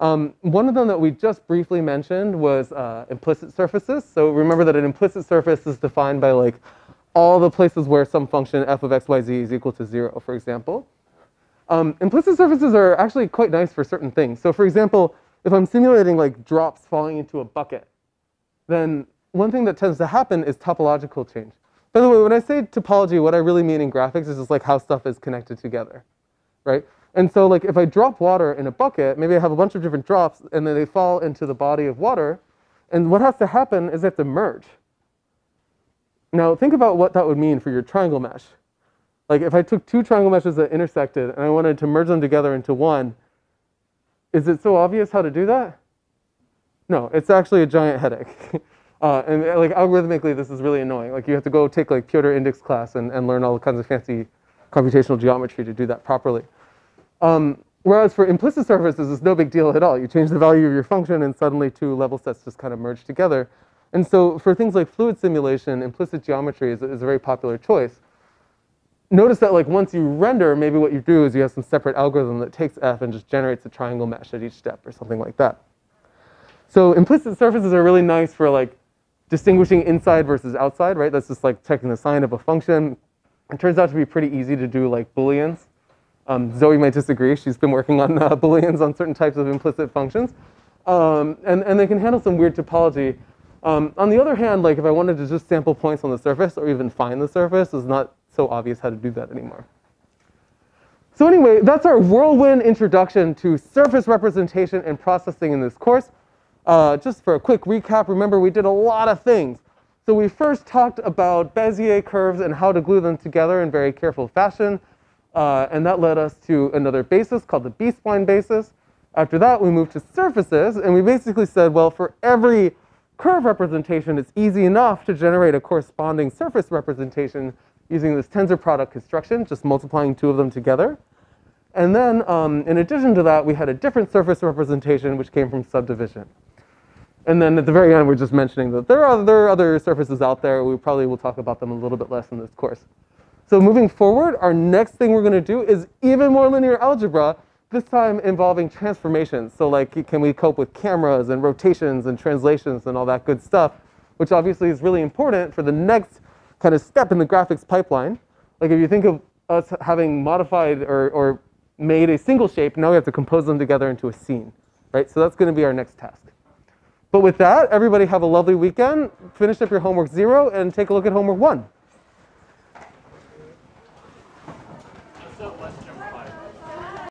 Um, one of them that we just briefly mentioned was uh, implicit surfaces. So remember that an implicit surface is defined by like all the places where some function f of x, y, z is equal to zero, for example. Um, implicit surfaces are actually quite nice for certain things. So for example, if I'm simulating like drops falling into a bucket, then one thing that tends to happen is topological change. By the way, when I say topology, what I really mean in graphics is just like how stuff is connected together, right? And so like if I drop water in a bucket, maybe I have a bunch of different drops and then they fall into the body of water. And what has to happen is they have to merge. Now think about what that would mean for your triangle mesh. Like if I took two triangle meshes that intersected and I wanted to merge them together into one, is it so obvious how to do that? No, it's actually a giant headache. uh, and like algorithmically, this is really annoying. Like you have to go take like Piotr Indyk's class and, and learn all kinds of fancy computational geometry to do that properly. Um, whereas for implicit surfaces, it's no big deal at all. You change the value of your function and suddenly two level sets just kind of merge together. And so for things like fluid simulation, implicit geometry is, is a very popular choice. Notice that like once you render, maybe what you do is you have some separate algorithm that takes f and just generates a triangle mesh at each step or something like that. So implicit surfaces are really nice for like distinguishing inside versus outside, right? That's just like checking the sign of a function. It turns out to be pretty easy to do like booleans. Um, Zoe might disagree. She's been working on uh, booleans on certain types of implicit functions. Um, and, and they can handle some weird topology. Um, on the other hand, like if I wanted to just sample points on the surface or even find the surface, it's not so obvious how to do that anymore. So anyway, that's our whirlwind introduction to surface representation and processing in this course. Uh, just for a quick recap, remember we did a lot of things. So we first talked about Bezier curves and how to glue them together in very careful fashion. Uh, and that led us to another basis called the B-spline basis. After that, we moved to surfaces, and we basically said, well, for every curve representation, it's easy enough to generate a corresponding surface representation using this tensor product construction, just multiplying two of them together. And then, um, in addition to that, we had a different surface representation, which came from subdivision. And then at the very end, we're just mentioning that there are, there are other surfaces out there. We probably will talk about them a little bit less in this course. So moving forward, our next thing we're going to do is even more linear algebra, this time involving transformations. So like, can we cope with cameras and rotations and translations and all that good stuff, which obviously is really important for the next kind of step in the graphics pipeline. Like if you think of us having modified or, or made a single shape, now we have to compose them together into a scene, right? So that's going to be our next task. But with that, everybody have a lovely weekend. Finish up your homework zero and take a look at homework one.